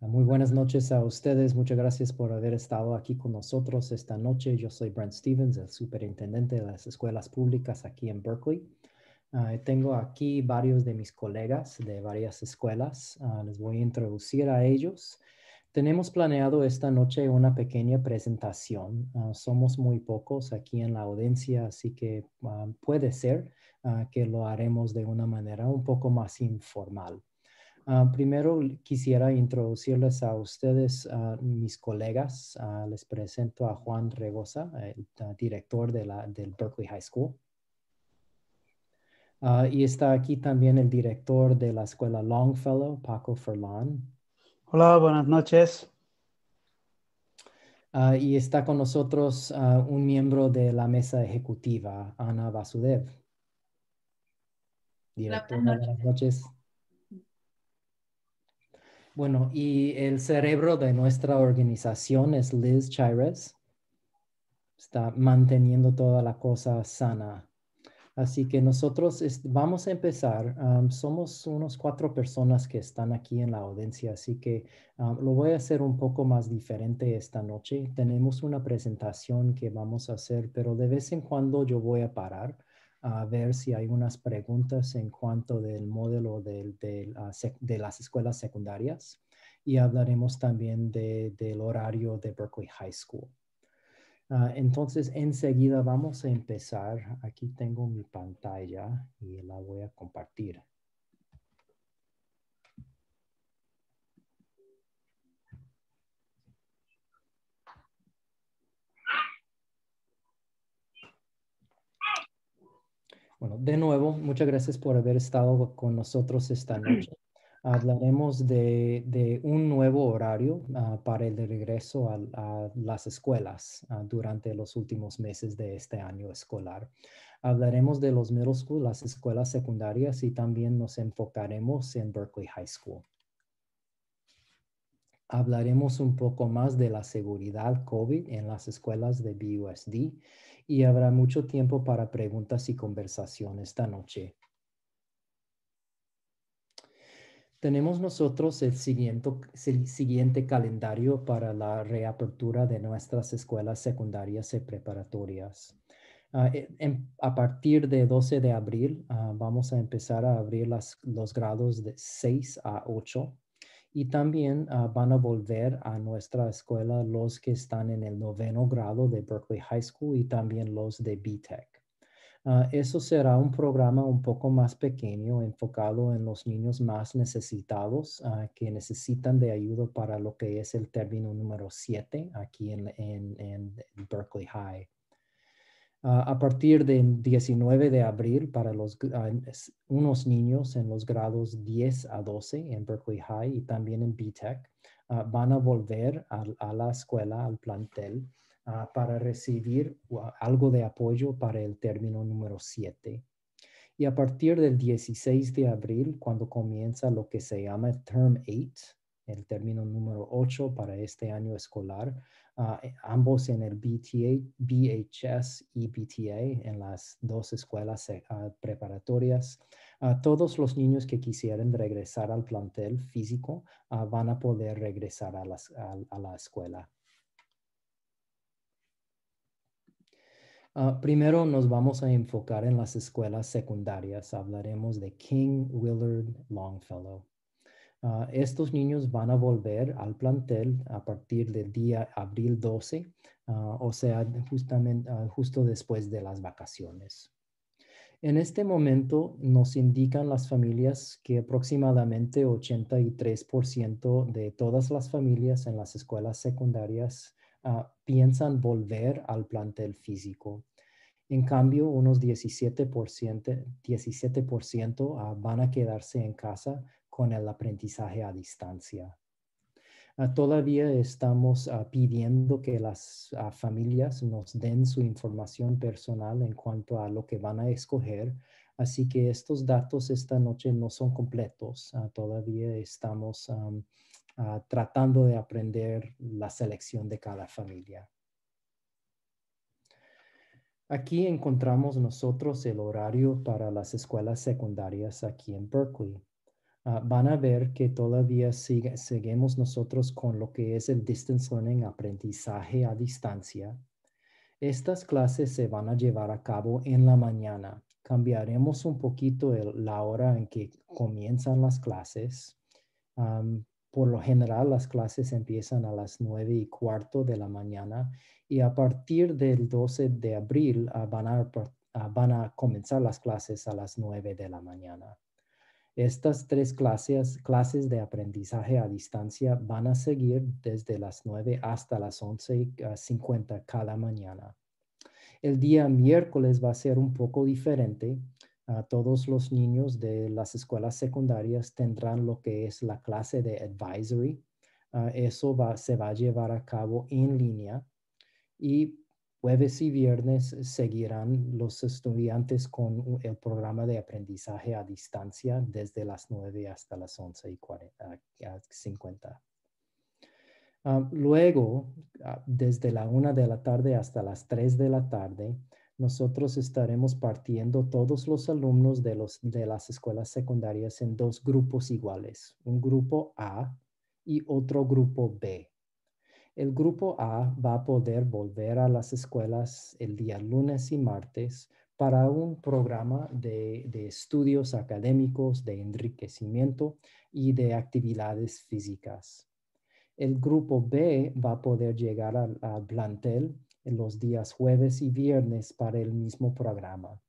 Muy buenas noches a ustedes. Muchas gracias por haber estado aquí con nosotros esta noche. Yo soy Brent Stevens, el superintendente de las escuelas públicas aquí en Berkeley. Ah, tengo aquí varios de mis colegas de varias escuelas. Ah, les voy a introducir a ellos. Tenemos planeado esta noche una pequeña presentación. Ah, somos muy pocos aquí en la audiencia, así que puede ser que lo haremos de una manera un poco más informal. Ah, primero quisiera introducirles a ustedes, mis colegas. Ah, les presento a Juan Regosa, el director de la, del Berkeley High School. Ah, y está aquí también el director de la escuela Longfellow, Paco Ferlán. Hola, buenas noches. y está con nosotros un miembro de la mesa ejecutiva, Ana Vasudev. Director, buenas noches. Bueno, y el cerebro de nuestra organización es Liz Chires. Está manteniendo toda la cosa sana. Así que nosotros vamos a empezar. somos unos cuatro personas que están aquí en la audiencia, así que lo voy a hacer un poco más diferente esta noche. Tenemos una presentación que vamos a hacer, pero de vez en cuando yo voy a parar a ver si hay unas preguntas en cuanto del modelo de, de, las escuelas secundarias y hablaremos también del horario de Berkeley High School. Ah, entonces, enseguida vamos a empezar. Aquí tengo mi pantalla y la voy a compartir. Bueno, de nuevo, muchas gracias por haber estado con nosotros esta noche. Hablaremos de, un nuevo horario ah, para el regreso a, las escuelas ah, durante los últimos meses de este año escolar. Hablaremos de los middle school, las escuelas secundarias y también nos enfocaremos en Berkeley High School. Hablaremos un poco más de la seguridad COVID en las escuelas de BUSD y habrá mucho tiempo para preguntas y conversación esta noche. Tenemos nosotros el siguiente, siguiente, calendario para la reapertura de nuestras escuelas secundarias y preparatorias. Ah, e, a partir de 12 de abril ah, vamos a empezar a abrir los grados de 6 a 8 y también ah, van a volver a nuestra escuela los que están en el noveno grado de Berkeley High School y también los de BTEC. Uh, eso será un programa un poco más pequeño, enfocado en los niños más necesitados que necesitan de ayuda para lo que es el término número 7 aquí en, en Berkeley High. Ah, a partir del 19 de abril para los, ah, unos niños en los grados 10 a 12 en Berkeley High y también en BTEC uh, van a volver a, la escuela, al plantel, para recibir algo de apoyo para el término número 7. Y a partir del 16 de abril, cuando comienza lo que se llama Term 8, el término número 8 para este año escolar, Ah, eh, ambos en el BTA, BHS y BTA, en las dos escuelas eh, ah, preparatorias. Uh, todos los niños que quisieran regresar al plantel físico van a poder regresar a, a, la escuela. primero nos vamos a enfocar en las escuelas secundarias. Hablaremos de King, Willard, Longfellow. Ah, estos niños van a volver al plantel a partir del día abril 12, ah, o sea, justamente, ah, justo después de las vacaciones. En este momento nos indican las familias que aproximadamente 83% de todas las familias en las escuelas secundarias piensan volver al plantel físico. En cambio, unos 17%, 17 van a quedarse en casa con el aprendizaje a distancia. Ah, todavía estamos ah, pidiendo que las ah, familias nos den su información personal en cuanto a lo que van a escoger, así que estos datos esta noche no son completos. todavía estamos tratando de aprender la selección de cada familia. Aquí encontramos nosotros el horario para las escuelas secundarias aquí en Berkeley. Ah, van a ver que todavía seguimos nosotros con lo que es el distance learning, aprendizaje a distancia. Estas clases se van a llevar a cabo en la mañana. Cambiaremos un poquito la hora en que comienzan las clases. por lo general, las clases empiezan a las nueve y cuarto de la mañana y a partir del 12 de abril ah, van a Ah, van a comenzar las clases a las 9 de la mañana. Estas tres clases, clases de aprendizaje a distancia van a seguir desde las 9 hasta las 11.50 ah, cada mañana. El día miércoles va a ser un poco diferente. Todos los niños de las escuelas secundarias tendrán lo que es la clase de advisory. eso va, se va a llevar a cabo en línea y Jueves y viernes seguirán los estudiantes con el programa de aprendizaje a distancia desde las 9 hasta las 11 y 50. Ah, luego, ah, desde la 1 de la tarde hasta las 3 de la tarde, nosotros estaremos partiendo todos los alumnos de, los, de las escuelas secundarias en dos grupos iguales, un grupo A y otro grupo B. El grupo A va a poder volver a las escuelas el día lunes y martes para un programa de, estudios académicos, de enriquecimiento y de actividades físicas. El grupo B va a poder llegar al, plantel los días jueves y viernes para el mismo programa.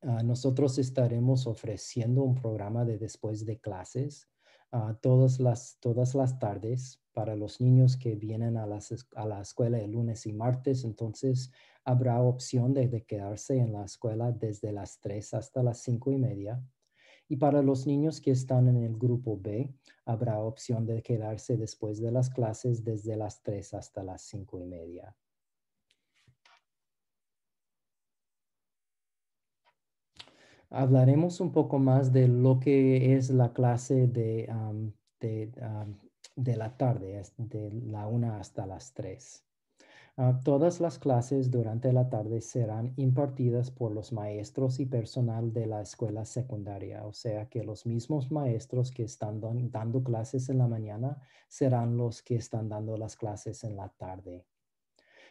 Ah, nosotros estaremos ofreciendo un programa de después de clases uh, todas, las, todas las tardes para los niños que vienen a, a la escuela el lunes y martes. Entonces, habrá opción de, quedarse en la escuela desde las 3 hasta las 5 y media. Y para los niños que están en el grupo B, habrá opción de quedarse después de las clases desde las 3 hasta las 5 y media. hablaremos un poco más de lo que es la clase de, de, la tarde, de la una hasta las tres. Ah, todas las clases durante la tarde serán impartidas por los maestros y personal de la escuela secundaria, o sea que los mismos maestros que están dando clases en la mañana serán los que están dando las clases en la tarde.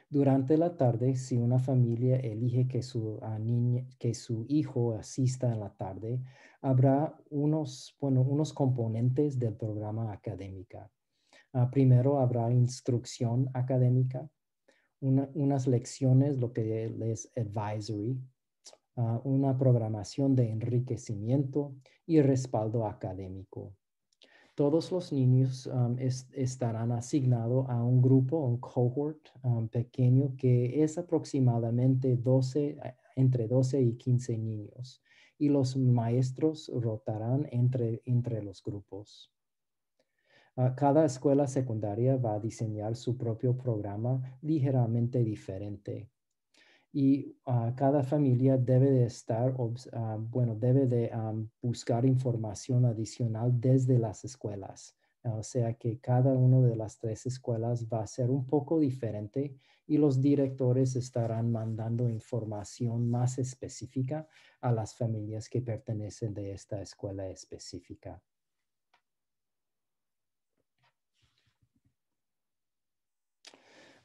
Durante la tarde, si una familia elige que su, ah, que su hijo asista en la tarde, habrá unos, bueno, unos componentes del programa académica. Ah, primero habrá instrucción académica, unas lecciones, lo que es advisory, ah, una programación de enriquecimiento y respaldo académico todos los niños um, estarán asignados a un grupo, un cohort um, pequeño que es aproximadamente 12, entre 12 y 15 niños y los maestros rotarán entre, entre los grupos. Ah, cada escuela secundaria va a diseñar su propio programa ligeramente diferente y ah, cada familia debe de estar, ah, bueno, debe de buscar información adicional desde las escuelas. O sea que cada una de las tres escuelas va a ser un poco diferente y los directores estarán mandando información más específica a las familias que pertenecen de esta escuela específica.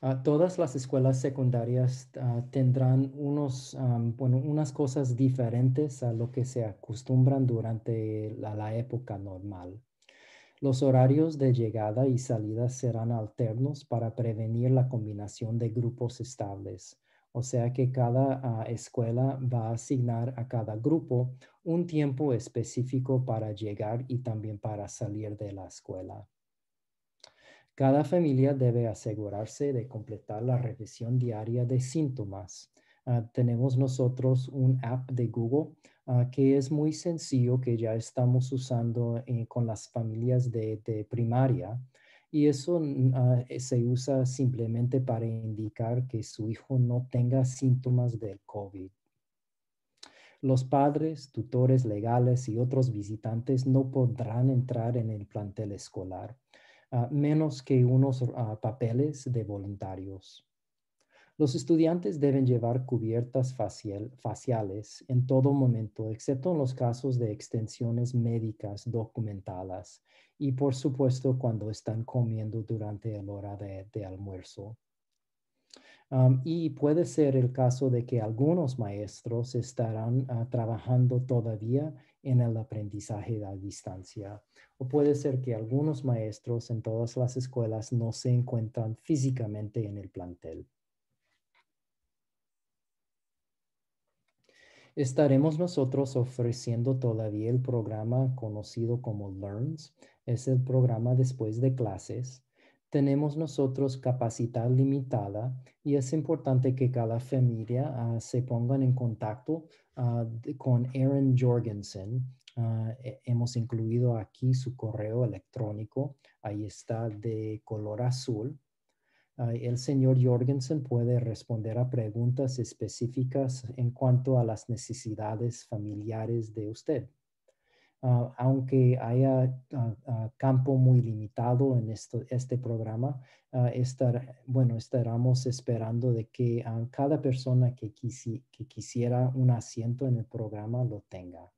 Ah, todas las escuelas secundarias ah, tendrán unos, bueno, unas cosas diferentes a lo que se acostumbran durante la, época normal. Los horarios de llegada y salida serán alternos para prevenir la combinación de grupos estables. O sea que cada ah, escuela va a asignar a cada grupo un tiempo específico para llegar y también para salir de la escuela. Cada familia debe asegurarse de completar la revisión diaria de síntomas. Ah, tenemos nosotros un app de Google ah, que es muy sencillo que ya estamos usando eh, con las familias de, primaria y eso ah, se usa simplemente para indicar que su hijo no tenga síntomas del COVID. Los padres, tutores legales y otros visitantes no podrán entrar en el plantel escolar. Ah, menos que unos ah, papeles de voluntarios. Los estudiantes deben llevar cubiertas faciales en todo momento, excepto en los casos de extensiones médicas documentadas y por supuesto cuando están comiendo durante la hora de, almuerzo. y puede ser el caso de que algunos maestros estarán ah, trabajando todavía en el aprendizaje a distancia. O puede ser que algunos maestros en todas las escuelas no se encuentran físicamente en el plantel. Estaremos nosotros ofreciendo todavía el programa conocido como LEARNS. Es el programa después de clases. Tenemos nosotros capacidad limitada y es importante que cada familia ah, se pongan en contacto ah, con Aaron Jorgensen. Ah, hemos incluido aquí su correo electrónico. Ahí está de color azul el señor Jorgensen puede responder a preguntas específicas en cuanto a las necesidades familiares de usted. Ah, aunque haya ah, ah, campo muy limitado en este programa, bueno, estaremos esperando de que cada persona que, que quisiera un asiento en el programa lo tenga.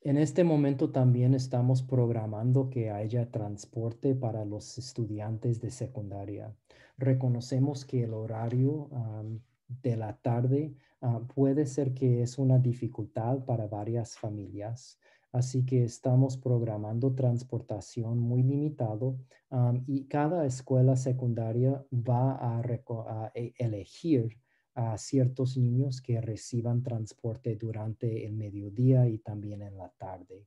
En este momento también estamos programando que haya transporte para los estudiantes de secundaria. Reconocemos que el horario de la tarde ah, puede ser que es una dificultad para varias familias. Así que estamos programando transportación muy limitado y cada escuela secundaria va a, a e, elegir a ciertos niños que reciban transporte durante el mediodía y también en la tarde.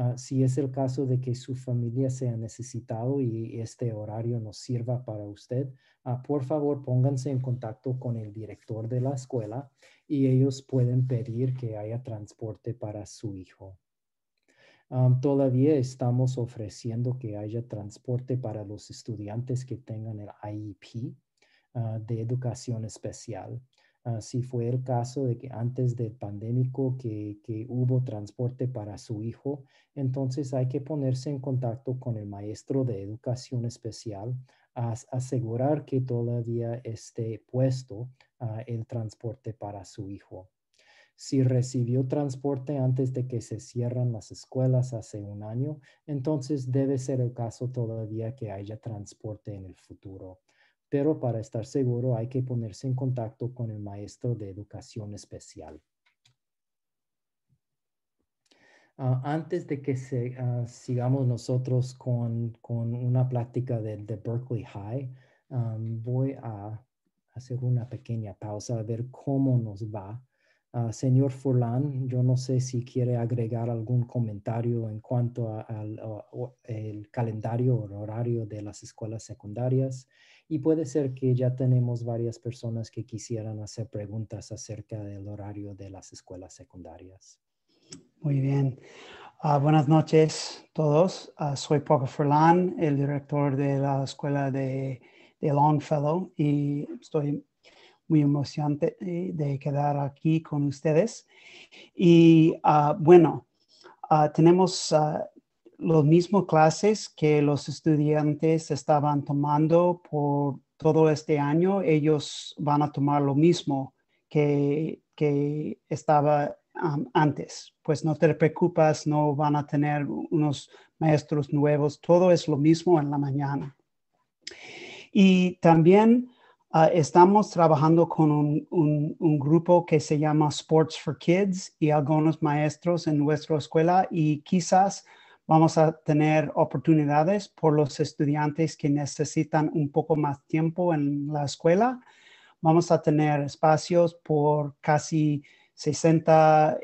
Ah, si es el caso de que su familia sea necesitado y este horario no sirva para usted, ah, por favor pónganse en contacto con el director de la escuela y ellos pueden pedir que haya transporte para su hijo. Ah, todavía estamos ofreciendo que haya transporte para los estudiantes que tengan el IEP, de educación especial. Si fue el caso de que antes del pandémico que, que, hubo transporte para su hijo, entonces hay que ponerse en contacto con el maestro de educación especial a asegurar que todavía esté puesto ah, el transporte para su hijo. Si recibió transporte antes de que se cierran las escuelas hace un año, entonces debe ser el caso todavía que haya transporte en el futuro pero para estar seguro hay que ponerse en contacto con el maestro de educación especial. Ah, antes de que ah, sigamos nosotros con, una plática de, Berkeley High, voy a hacer una pequeña pausa a ver cómo nos va. Ah, señor Furlan, yo no sé si quiere agregar algún comentario en cuanto al calendario o horario de las escuelas secundarias y puede ser que ya tenemos varias personas que quisieran hacer preguntas acerca del horario de las escuelas secundarias. Muy bien. Ah, buenas noches todos. Ah, soy Papa Furlan, el director de la escuela de, Longfellow y estoy muy emocionante de quedar aquí con ustedes. Y ah, bueno, tenemos los mismos clases que los estudiantes estaban tomando por todo este año, ellos van a tomar lo mismo que, que estaba antes. Pues no te preocupas, no van a tener unos maestros nuevos, todo es lo mismo en la mañana. Y también ah, estamos trabajando con un, grupo que se llama Sports for Kids y algunos maestros en nuestra escuela y quizás Vamos a tener oportunidades por los estudiantes que necesitan un poco más tiempo en la escuela. Vamos a tener espacios por casi 60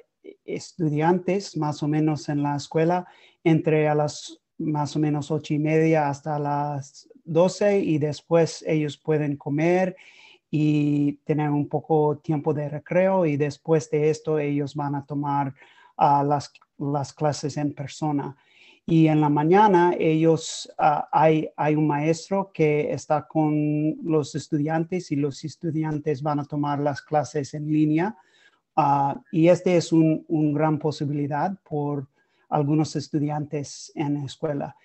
estudiantes más o menos en la escuela entre a las más o menos ocho y media hasta las 12 y después ellos pueden comer y tener un poco tiempo de recreo y después de esto ellos van a tomar ah, las, las clases en persona. Y en la mañana ellos, ah, hay, hay un maestro que está con los estudiantes y los estudiantes van a tomar las clases en línea. Ah, y este es una un gran posibilidad por algunos estudiantes en la escuela.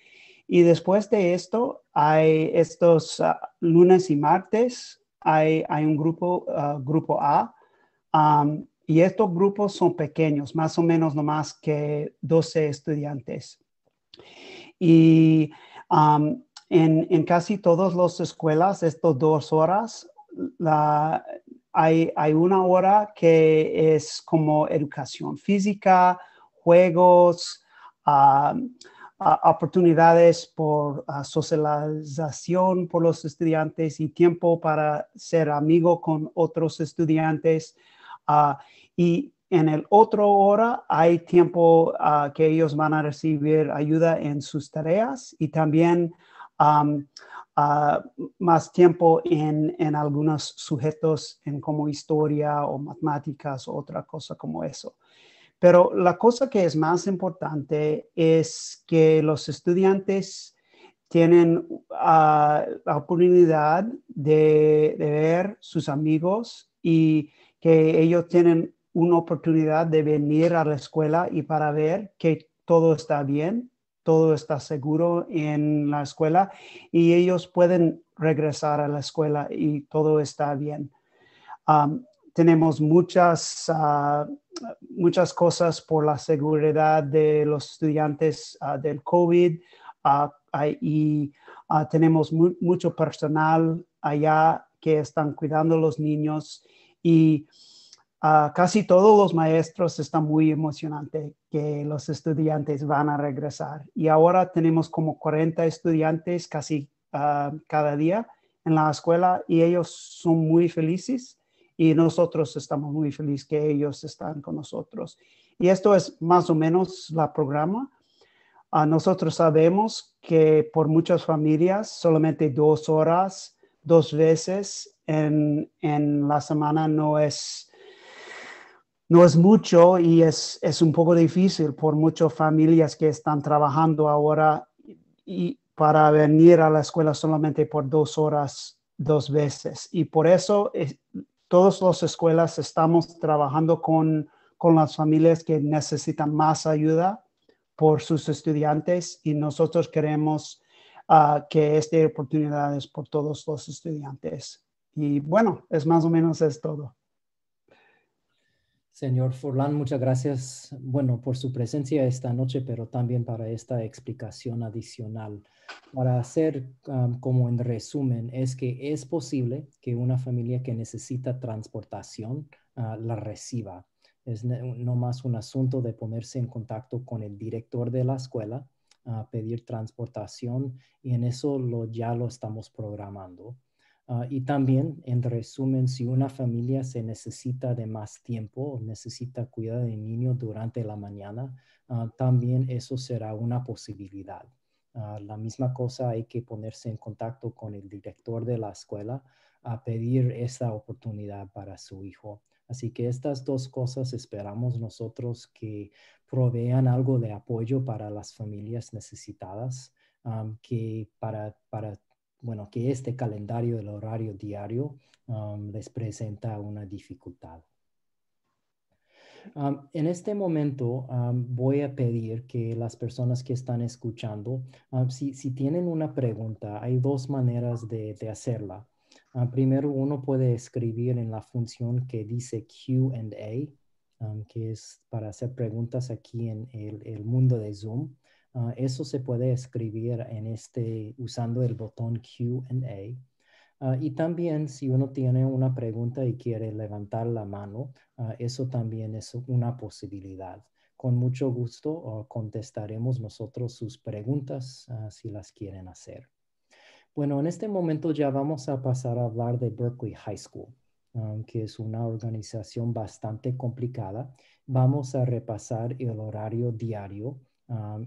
Y después de esto, hay estos ah, lunes y martes, hay, hay un grupo, ah, grupo A, y estos grupos son pequeños, más o menos no más que 12 estudiantes. Y en, en, casi todas las escuelas, estas dos horas, la, hay, hay, una hora que es como educación física, juegos, oportunidades por socialización por los estudiantes y tiempo para ser amigo con otros estudiantes. Y en el otro hora hay tiempo que ellos van a recibir ayuda en sus tareas y también más tiempo en, en, algunos sujetos en como historia o matemáticas o otra cosa como eso. Pero la cosa que es más importante es que los estudiantes tienen ah, la oportunidad de, ver sus amigos y que ellos tienen una oportunidad de venir a la escuela y para ver que todo está bien, todo está seguro en la escuela y ellos pueden regresar a la escuela y todo está bien. Tenemos muchas ah, muchas cosas por la seguridad de los estudiantes ah, del COVID uh, y ah, tenemos mucho personal allá que están cuidando a los niños y casi todos los maestros están muy emocionantes que los estudiantes van a regresar. Y ahora tenemos como 40 estudiantes casi cada día en la escuela y ellos son muy felices y nosotros estamos muy felices que ellos están con nosotros. Y esto es más o menos la programa. Uh, nosotros sabemos que por muchas familias solamente dos horas, dos veces en, en la semana no es, no es mucho y es, es un poco difícil por muchas familias que están trabajando ahora y para venir a la escuela solamente por dos horas dos veces. Y por eso todas las escuelas estamos trabajando con, las familias que necesitan más ayuda por sus estudiantes y nosotros queremos uh, que esta oportunidad es por todos los estudiantes. Y bueno, es más o menos es todo. Señor Forlán, muchas gracias, bueno, por su presencia esta noche, pero también para esta explicación adicional. Para hacer como en resumen, es que es posible que una familia que necesita transportación uh, la reciba. Es no más un asunto de ponerse en contacto con el director de la escuela, uh, pedir transportación y en eso lo, ya lo estamos programando. Ah, y también, en resumen, si una familia se necesita de más tiempo necesita cuidar del niño durante la mañana, ah, también eso será una posibilidad. Ah, la misma cosa hay que ponerse en contacto con el director de la escuela a pedir esa oportunidad para su hijo. Así que estas dos cosas esperamos nosotros que provean algo de apoyo para las familias necesitadas, que para, para bueno, que este calendario del horario diario um, les presenta una dificultad. Um, en este momento um, voy a pedir que las personas que están escuchando, si, tienen una pregunta, hay dos maneras de, hacerla. primero, uno puede escribir en la función que dice QA, que es para hacer preguntas aquí en el mundo de Zoom. Ah, eso se puede escribir en este usando el botón Q&A. Ah, y también si uno tiene una pregunta y quiere levantar la mano, ah, eso también es una posibilidad. Con mucho gusto contestaremos nosotros sus preguntas si las quieren hacer. Bueno, en este momento ya vamos a pasar a hablar de Berkeley High School, que es una organización bastante complicada. Vamos a repasar el horario diario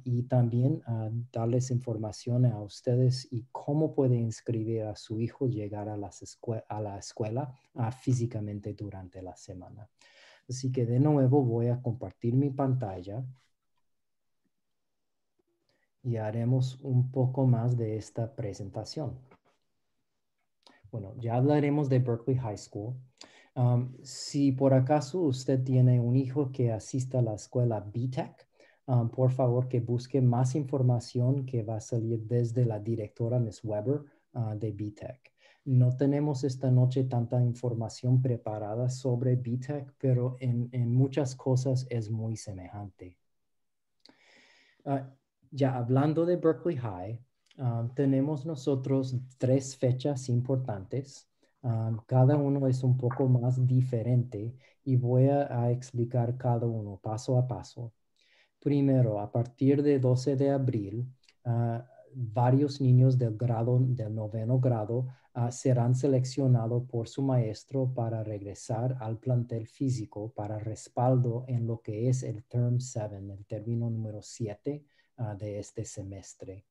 y también uh, darles información a ustedes y cómo puede inscribir a su hijo llegar a, a la escuela uh, físicamente durante la semana. Así que de nuevo voy a compartir mi pantalla y haremos un poco más de esta presentación. Bueno, ya hablaremos de Berkeley High School. si por acaso usted tiene un hijo que asista a la escuela BTEC, um, por favor que busque más información que va a salir desde la directora Ms. Weber uh, de BTEC. No tenemos esta noche tanta información preparada sobre BTEC, pero en, muchas cosas es muy semejante. Uh, ya hablando de Berkeley High, um, tenemos nosotros tres fechas importantes. Um, cada uno es un poco más diferente y voy a, explicar cada uno paso a paso. Primero, a partir de 12 de abril, uh, varios niños del grado del noveno grado uh, serán seleccionados por su maestro para regresar al plantel físico para respaldo en lo que es el term 7, el término número 7 uh, de este semestre.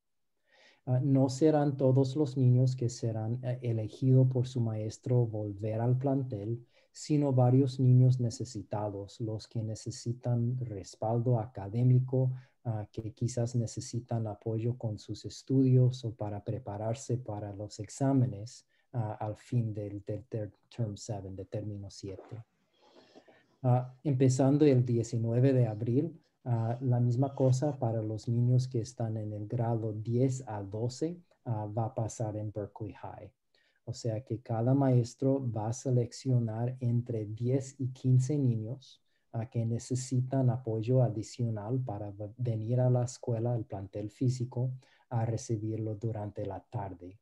no serán todos los niños que serán eh, elegidos por su maestro volver al plantel, sino varios niños necesitados, los que necesitan respaldo académico, ah, que quizás necesitan apoyo con sus estudios o para prepararse para los exámenes ah, al fin del, term 7, de término 7. Ah, empezando el 19 de abril, la misma cosa para los niños que están en el grado 10 a 12 va a pasar en Berkeley High. O sea que cada maestro va a seleccionar entre 10 y 15 niños a que necesitan apoyo adicional para venir a la escuela, al plantel físico, a recibirlo durante la tarde.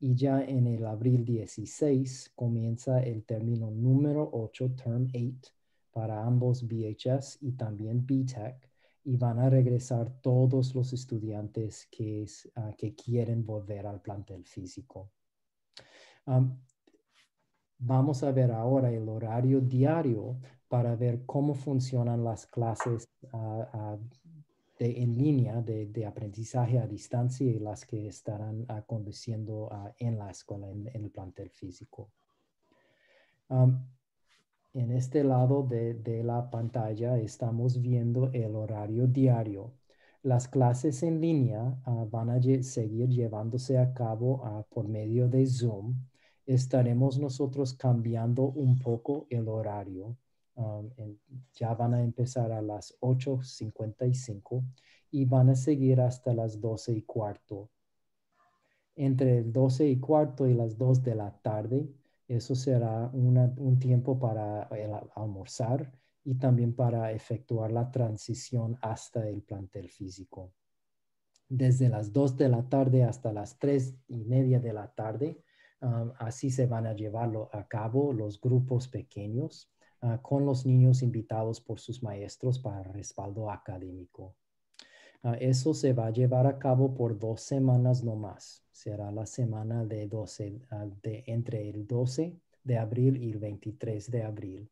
Y ya en el abril 16 comienza el término número 8, Term 8, para ambos BHS y también BTEC, y van a regresar todos los estudiantes que, ah, que quieren volver al plantel físico vamos a ver ahora el horario diario para ver cómo funcionan las clases ah, ah, en línea de, aprendizaje a distancia y las que estarán conduciendo en la escuela, en, el plantel físico. en este lado de, de, la pantalla estamos viendo el horario diario. Las clases en línea van a seguir llevándose a cabo por medio de Zoom estaremos nosotros cambiando un poco el horario. Um, ya van a empezar a las 8.55 y van a seguir hasta las 12 y cuarto. Entre el 12 y cuarto y las 2 de la tarde, eso será un tiempo para almorzar y también para efectuar la transición hasta el plantel físico. Desde las 2 de la tarde hasta las 3 y media de la tarde, así se van a llevarlo a cabo los grupos pequeños ah, con los niños invitados por sus maestros para respaldo académico. Ah, eso se va a llevar a cabo por dos semanas no más. Será la semana de 12, de, entre el 12 de abril y el 23 de abril.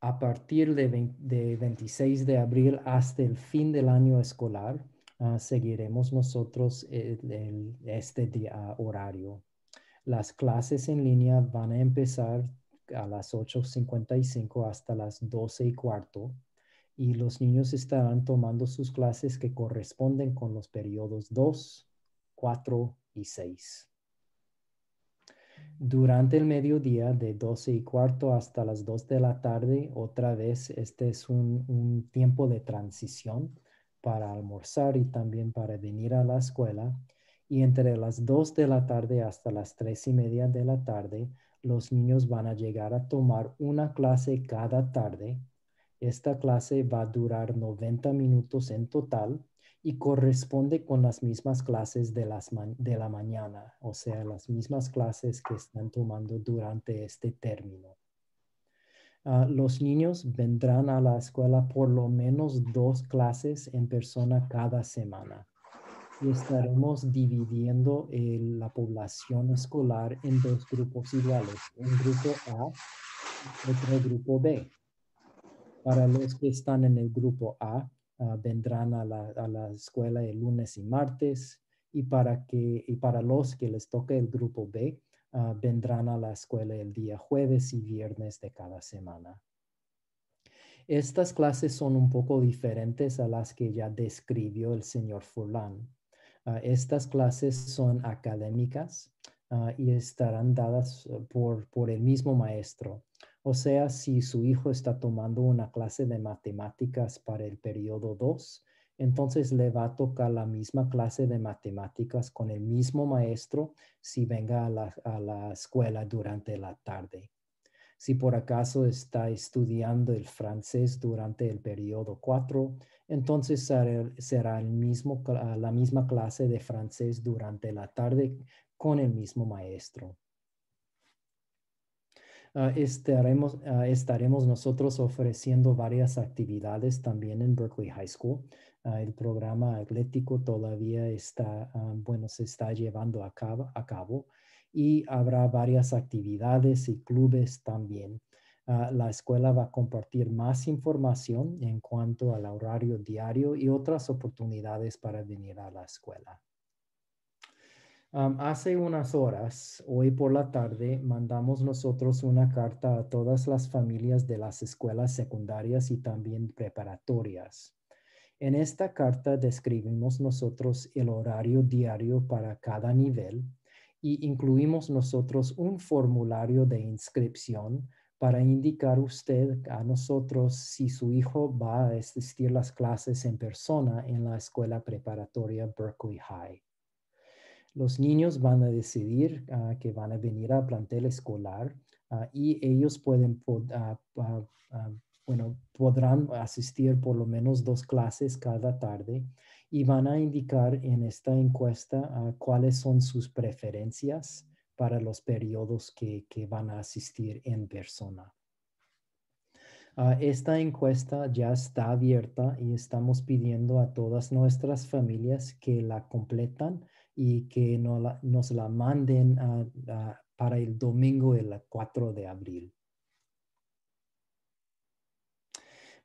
A partir de, de 26 de abril hasta el fin del año escolar, Ah, seguiremos nosotros este día, horario. Las clases en línea van a empezar a las 8.55 hasta las 12 y cuarto y los niños estarán tomando sus clases que corresponden con los periodos 2, 4 y 6. Durante el mediodía de 12 y cuarto hasta las 2 de la tarde, otra vez, este es un tiempo de transición para almorzar y también para venir a la escuela. Y entre las 2 de la tarde hasta las tres y media de la tarde, los niños van a llegar a tomar una clase cada tarde. Esta clase va a durar 90 minutos en total y corresponde con las mismas clases de, las de la mañana, o sea, las mismas clases que están tomando durante este término. Ah, los niños vendrán a la escuela por lo menos dos clases en persona cada semana. Y estaremos dividiendo la población escolar en dos grupos iguales, un grupo A y otro grupo B. Para los que están en el grupo A, ah, vendrán a la, a la, escuela el lunes y martes, y para, que, y para los que les toque el grupo B, Ah, vendrán a la escuela el día jueves y viernes de cada semana. Estas clases son un poco diferentes a las que ya describió el señor Furlan. Ah, estas clases son académicas ah, y estarán dadas por, por el mismo maestro. O sea, si su hijo está tomando una clase de matemáticas para el periodo 2, entonces le va a tocar la misma clase de matemáticas con el mismo maestro si venga a la, escuela durante la tarde. Si por acaso está estudiando el francés durante el periodo 4, entonces será el mismo, la misma clase de francés durante la tarde con el mismo maestro. Ah, estaremos, ah, estaremos nosotros ofreciendo varias actividades también en Berkeley High School. Ah, el programa atlético todavía está, bueno, se está llevando a cabo, a cabo y habrá varias actividades y clubes también. la escuela va a compartir más información en cuanto al horario diario y otras oportunidades para venir a la escuela hace unas horas, hoy por la tarde, mandamos nosotros una carta a todas las familias de las escuelas secundarias y también preparatorias. En esta carta describimos nosotros el horario diario para cada nivel y incluimos nosotros un formulario de inscripción para indicar usted a nosotros si su hijo va a asistir las clases en persona en la escuela preparatoria Berkeley High los niños van a decidir ah, que van a venir a plantel escolar ah, y ellos pueden, ah, bueno, podrán asistir por lo menos dos clases cada tarde y van a indicar en esta encuesta cuáles son sus preferencias para los periodos que, que van a asistir en persona. esta encuesta ya está abierta y estamos pidiendo a todas nuestras familias que la completan y que nos la manden para el domingo el 4 de abril.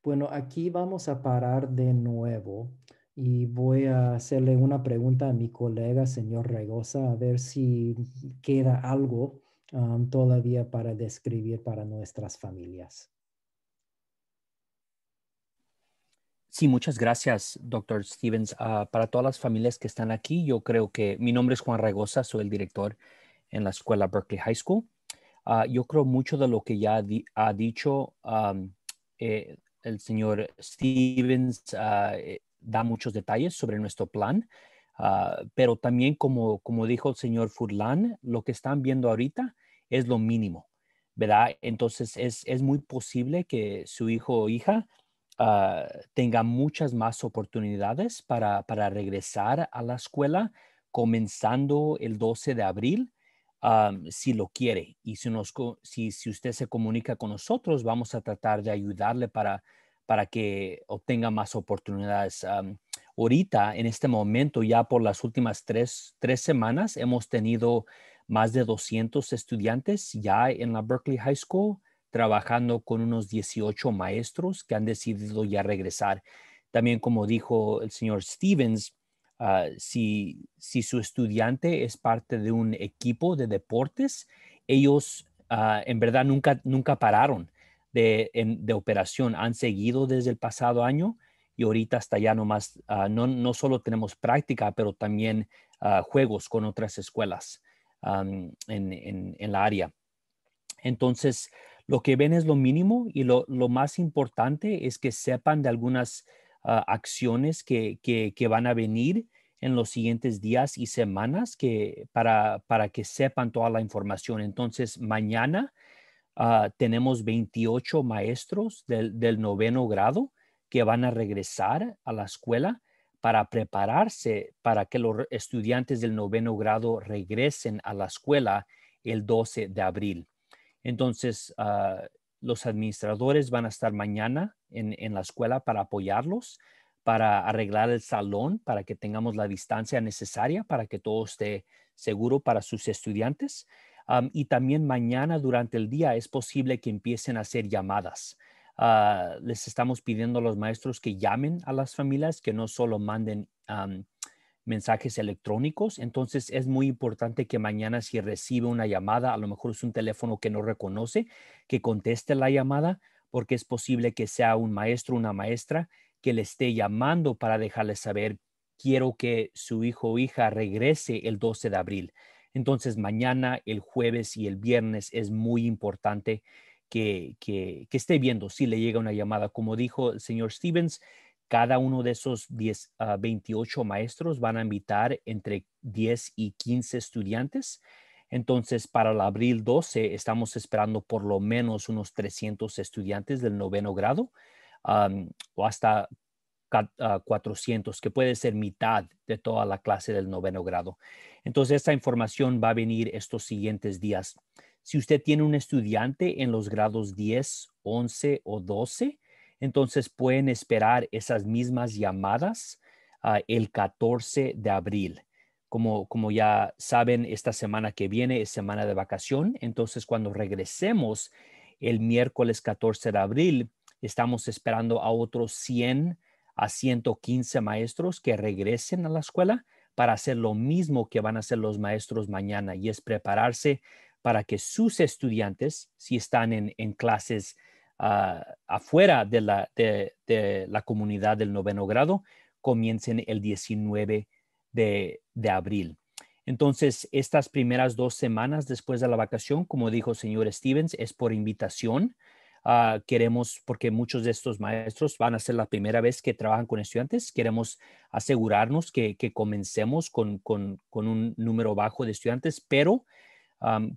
Bueno, aquí vamos a parar de nuevo y voy a hacerle una pregunta a mi colega, señor Regosa, a ver si queda algo um, todavía para describir para nuestras familias. Sí, muchas gracias, doctor Stevens. Ah, para todas las familias que están aquí, yo creo que mi nombre es Juan Regosa, soy el director en la escuela Berkeley High School. Ah, yo creo mucho de lo que ya ha dicho eh, el señor Stevens, ah, eh, da muchos detalles sobre nuestro plan, pero también como, como dijo el señor Furlan, lo que están viendo ahorita es lo mínimo, ¿verdad? Entonces es, es muy posible que su hijo o hija Ah, tenga muchas más oportunidades para, regresar a la escuela comenzando el 12 de abril, si lo quiere. Y si, nos, si, si, usted se comunica con nosotros, vamos a tratar de ayudarle para, para que obtenga más oportunidades. ahorita, en este momento, ya por las últimas tres, tres semanas, hemos tenido más de 200 estudiantes ya en la Berkeley High School trabajando con unos 18 maestros que han decidido ya regresar. También, como dijo el señor Stevens, ah, si, si, su estudiante es parte de un equipo de deportes, ellos ah, en verdad nunca, nunca pararon de, de, operación, han seguido desde el pasado año y ahorita hasta ya nomás, uh, no, no solo tenemos práctica, pero también juegos con otras escuelas en, en, en, la área. Entonces, lo que ven es lo mínimo y lo, más importante es que sepan de algunas ah, acciones que, van a venir en los siguientes días y semanas que, para, para que sepan toda la información. Entonces, mañana ah, tenemos 28 maestros del, del noveno grado que van a regresar a la escuela para prepararse para que los estudiantes del noveno grado regresen a la escuela el 12 de abril. Entonces, ah, los administradores van a estar mañana en, la escuela para apoyarlos, para arreglar el salón, para que tengamos la distancia necesaria, para que todo esté seguro para sus estudiantes. y también mañana durante el día es posible que empiecen a hacer llamadas. Ah, les estamos pidiendo a los maestros que llamen a las familias, que no solo manden mensajes electrónicos. Entonces es muy importante que mañana si recibe una llamada, a lo mejor es un teléfono que no reconoce, que conteste la llamada porque es posible que sea un maestro una maestra que le esté llamando para dejarle saber, quiero que su hijo o hija regrese el 12 de abril. Entonces mañana, el jueves y el viernes es muy importante que, que, que, esté viendo si le llega una llamada. Como dijo el señor Stevens, cada uno de esos 10, 28 ah, maestros van a invitar entre 10 y 15 estudiantes. Entonces, para el abril 12 estamos esperando por lo menos unos 300 estudiantes del noveno grado o hasta 400, que puede ser mitad de toda la clase del noveno grado. Entonces, esta información va a venir estos siguientes días. Si usted tiene un estudiante en los grados 10, 11 o 12, entonces pueden esperar esas mismas llamadas ah, el 14 de abril. Como, como ya saben, esta semana que viene es semana de vacación. Entonces, cuando regresemos el miércoles 14 de abril, estamos esperando a otros 100 a 115 maestros que regresen a la escuela para hacer lo mismo que van a hacer los maestros mañana y es prepararse para que sus estudiantes, si están en, en clases uh, afuera de la, de, la, comunidad del noveno grado, comiencen el 19 de, de abril. Entonces, estas primeras dos semanas después de la vacación, como dijo el señor Stevens, es por invitación. Uh, queremos, porque muchos de estos maestros van a ser la primera vez que trabajan con estudiantes, queremos asegurarnos que, que comencemos con, con, con, un número bajo de estudiantes, pero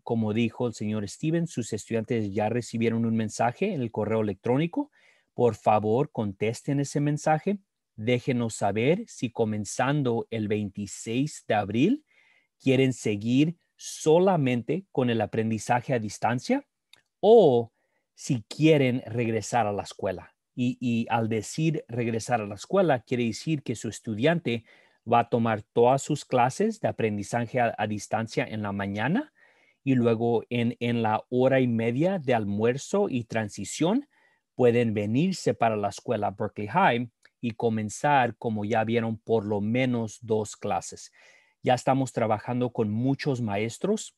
como dijo el señor Steven, sus estudiantes ya recibieron un mensaje en el correo electrónico. Por favor, contesten ese mensaje. Déjenos saber si comenzando el 26 de abril quieren seguir solamente con el aprendizaje a distancia o si quieren regresar a la escuela. Y, al decir regresar a la escuela, quiere decir que su estudiante va a tomar todas sus clases de aprendizaje a distancia en la mañana y luego en, la hora y media de almuerzo y transición pueden venirse para la escuela Berkeley High y comenzar, como ya vieron, por lo menos dos clases. Ya estamos trabajando con muchos maestros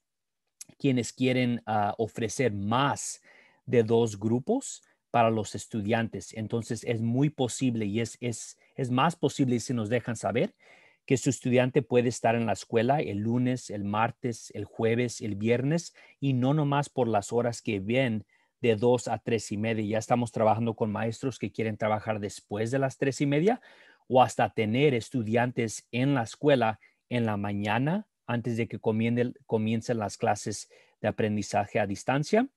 quienes quieren ah, ofrecer más de dos grupos para los estudiantes. Entonces es muy posible y es, es, es más posible si nos dejan saber que su estudiante puede estar en la escuela el lunes, el martes, el jueves, el viernes y no nomás por las horas que ven de dos a tres y media. Ya estamos trabajando con maestros que quieren trabajar después de las tres y media o hasta tener estudiantes en la escuela en la mañana antes de que comiencen las clases de aprendizaje a distancia.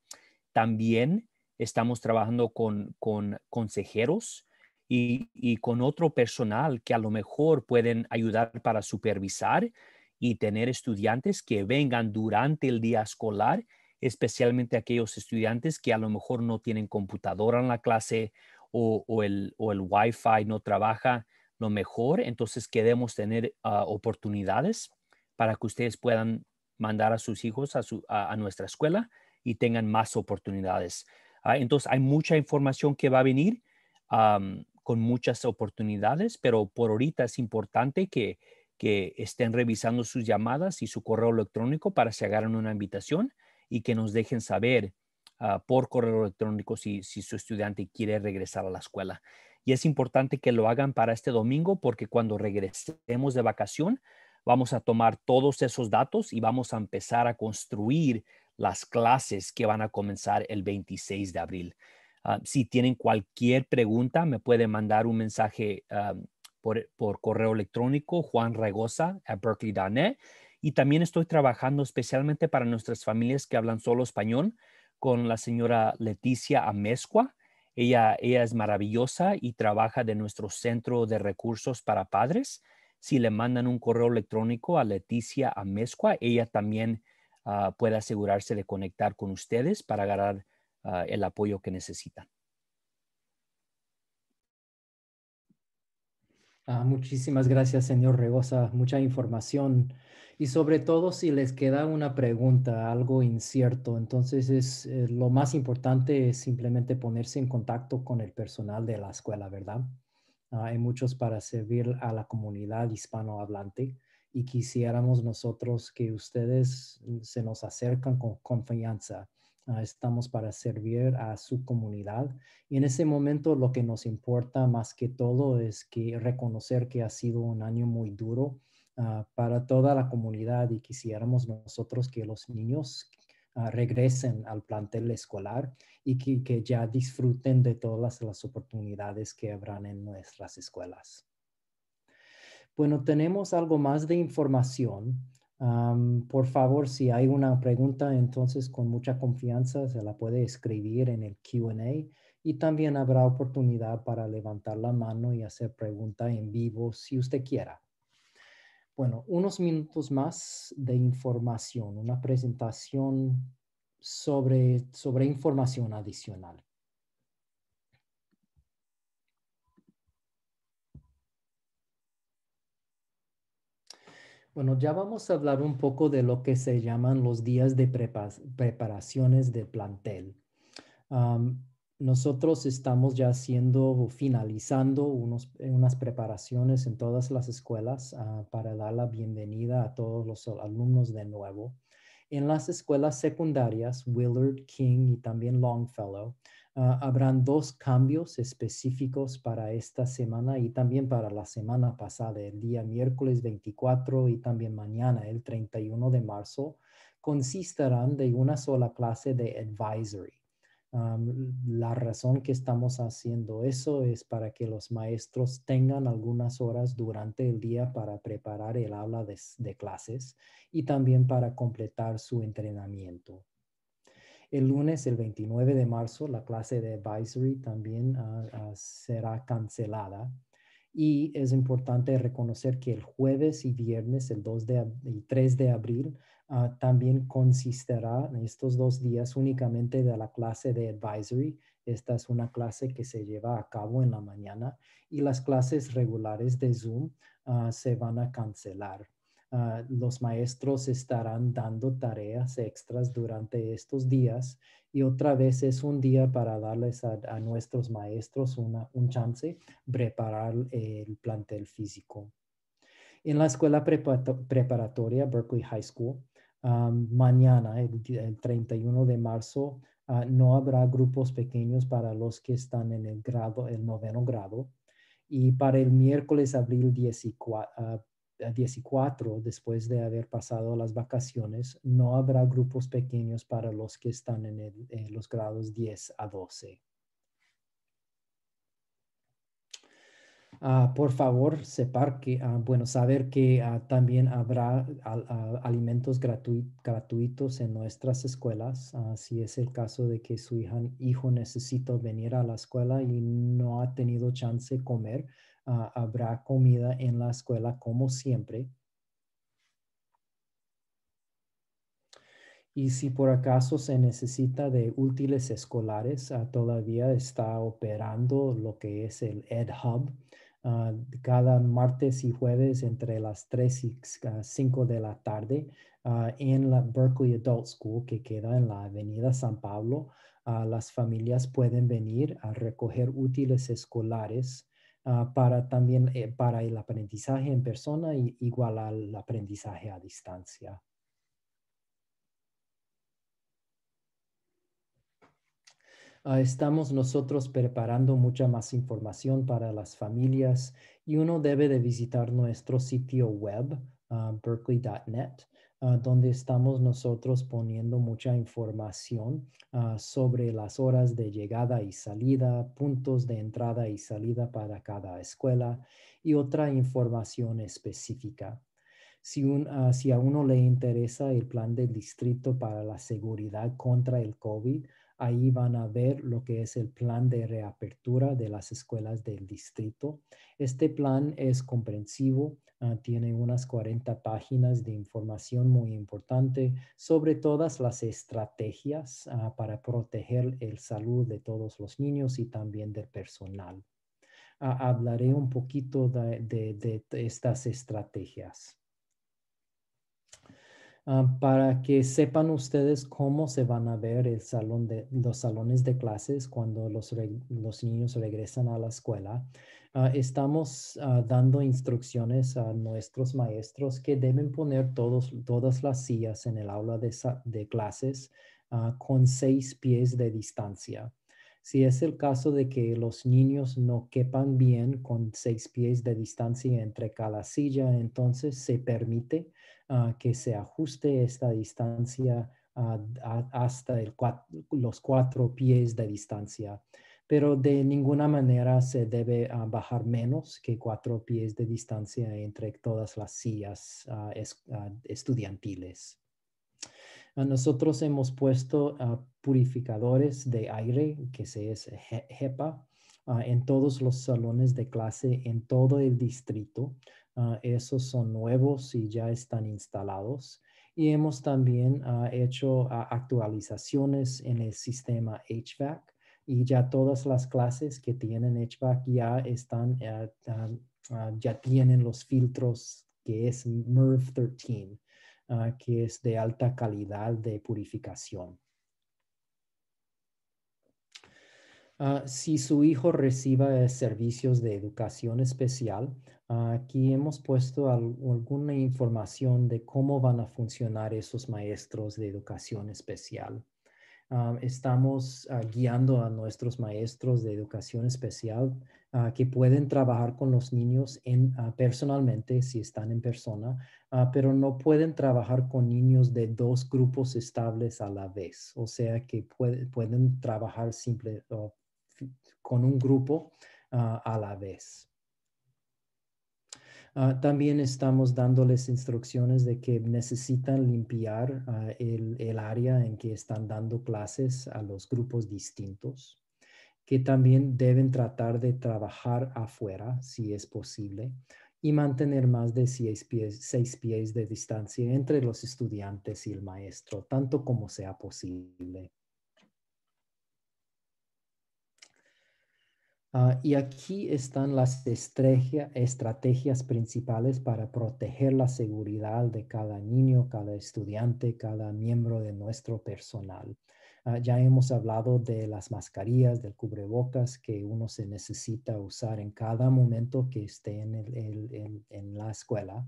También estamos trabajando con, con consejeros y, con otro personal que a lo mejor pueden ayudar para supervisar y tener estudiantes que vengan durante el día escolar, especialmente aquellos estudiantes que a lo mejor no tienen computadora en la clase o, el, o el Wi-Fi no trabaja lo mejor. Entonces queremos tener ah, oportunidades para que ustedes puedan mandar a sus hijos a, nuestra escuela y tengan más oportunidades. Ah, entonces hay mucha información que va a venir con muchas oportunidades, pero por ahorita es importante que, que estén revisando sus llamadas y su correo electrónico para se agarren una invitación y que nos dejen saber ah, por correo electrónico si, si su estudiante quiere regresar a la escuela. Y es importante que lo hagan para este domingo porque cuando regresemos de vacación, vamos a tomar todos esos datos y vamos a empezar a construir las clases que van a comenzar el 26 de abril. Ah, si tienen cualquier pregunta, me pueden mandar un mensaje ah, por, correo electrónico, Juan Regosa a berkeley.net. Y también estoy trabajando especialmente para nuestras familias que hablan solo español con la señora Leticia Amezcua. Ella, ella es maravillosa y trabaja de nuestro centro de recursos para padres. Si le mandan un correo electrónico a Leticia Amezcua, ella también ah, puede asegurarse de conectar con ustedes para agarrar Ah, el apoyo que necesitan. Ah, muchísimas gracias, señor Regosa. Mucha información. Y sobre todo, si les queda una pregunta, algo incierto, entonces es lo más importante es simplemente ponerse en contacto con el personal de la escuela, ¿verdad? Ah, hay muchos para servir a la comunidad hispanohablante y quisiéramos nosotros que ustedes se nos acercan con confianza Ah, estamos para servir a su comunidad. Y en ese momento lo que nos importa más que todo es que reconocer que ha sido un año muy duro ah, para toda la comunidad y quisiéramos nosotros que los niños regresen al plantel escolar y que, ya disfruten de todas las oportunidades que habrán en nuestras escuelas. Bueno, tenemos algo más de información. Por favor, si hay una pregunta, entonces con mucha confianza se la puede escribir en el Q&A y también habrá oportunidad para levantar la mano y hacer pregunta en vivo si usted quiera. Bueno, unos minutos más de información, una presentación sobre, sobre información adicional. Bueno, ya vamos a hablar un poco de lo que se llaman los días de preparaciones de plantel. nosotros estamos ya haciendo, finalizando unos, unas preparaciones en todas las escuelas ah, para dar la bienvenida a todos los alumnos de nuevo. En las escuelas secundarias, Willard, King y también Longfellow, ah, habrán dos cambios específicos para esta semana y también para la semana pasada, el día miércoles 24 y también mañana, el 31 de marzo, consistirán de una sola clase de advisory la razón que estamos haciendo eso es para que los maestros tengan algunas horas durante el día para preparar el aula de, clases y también para completar su entrenamiento. El lunes, el 29 de marzo, la clase de advisory también ah, ah, será cancelada. Y es importante reconocer que el jueves y viernes, el 2 de, y 3 de abril, Ah, también consistirá en estos dos días únicamente de la clase de advisory. Esta es una clase que se lleva a cabo en la mañana y las clases regulares de Zoom se van a cancelar. Ah, los maestros estarán dando tareas extras durante estos días y otra vez es un día para darles a, nuestros maestros una, un chance preparar el plantel físico. En la escuela preparatoria Berkeley High School, mañana, el, 31 de marzo, ah, no habrá grupos pequeños para los que están en el grado, el noveno grado. Y para el miércoles, abril 14, 14, después de haber pasado las vacaciones, no habrá grupos pequeños para los que están en, en los grados 10 a 12. Ah, por favor, separ que, ah, bueno, saber que ah, también habrá alimentos gratuitos en nuestras escuelas. si es el caso de que su hijo necesita venir a la escuela y no ha tenido chance de comer, habrá comida en la escuela como siempre. Y si por acaso se necesita de útiles escolares, todavía está operando lo que es el EdHub. Ah, cada martes y jueves entre las 3 y 5 de la tarde ah, en la Berkeley Adult School que queda en la Avenida San Pablo. Ah, las familias pueden venir a recoger útiles escolares para también eh, para el aprendizaje en persona y igual al aprendizaje a distancia. Ah, estamos nosotros preparando mucha más información para las familias y uno debe de visitar nuestro sitio web, uh, berkeley.net, ah, donde estamos nosotros poniendo mucha información sobre las horas de llegada y salida, puntos de entrada y salida para cada escuela y otra información específica. Si, si a uno le interesa el plan del distrito para la seguridad contra el COVID, Ahí van a ver lo que es el plan de reapertura de las escuelas del distrito. Este plan es comprensivo, ah, tiene unas 40 páginas de información muy importante sobre todas las estrategias ah, para proteger el salud de todos los niños y también del personal. Ah, hablaré un poquito de estas estrategias. Ah, para que sepan ustedes cómo se van a ver el salón de, los salones de clases cuando los, los niños regresan a la escuela. Ah, estamos ah, dando instrucciones a nuestros maestros que deben poner todos, todas las sillas en el aula de, de clases con seis pies de distancia. Si es el caso de que los niños no quepan bien con seis pies de distancia entre cada silla, entonces se permite que se ajuste esta distancia hasta los cuatro pies de distancia pero de ninguna manera se debe ah, bajar menos que cuatro pies de distancia entre todas las sillas ah, ah, estudiantiles. Nosotros hemos puesto purificadores de aire, que se es HEPA, en todos los salones de clase en todo el distrito. Esos son nuevos y ya están instalados. Y hemos también hecho actualizaciones en el sistema HVAC y ya todas las clases que tienen HVAC ya están, ah, ya tienen los filtros que es MERV 13, ah, que es de alta calidad de purificación. Ah, si su hijo reciba servicios de educación especial, aquí hemos puesto alguna información de cómo van a funcionar esos maestros de educación especial. Ah, estamos guiando a nuestros maestros de educación especial uh, que pueden trabajar con los niños en, personalmente si están en persona, pero no pueden trabajar con niños de dos grupos estables a la vez. O sea que pueden trabajar simple, con un grupo a la vez. Ah, también estamos dándoles instrucciones de que necesitan limpiar ah, el, área en que están dando clases a los grupos distintos, que también deben tratar de trabajar afuera si es posible y mantener más de seis pies de distancia entre los estudiantes y el maestro, tanto como sea posible. Ah, y aquí están las estrategias principales para proteger la seguridad de cada niño, cada estudiante, cada miembro de nuestro personal. Ah, ya hemos hablado de las mascarillas, del cubrebocas que uno se necesita usar en cada momento que esté en, en la escuela.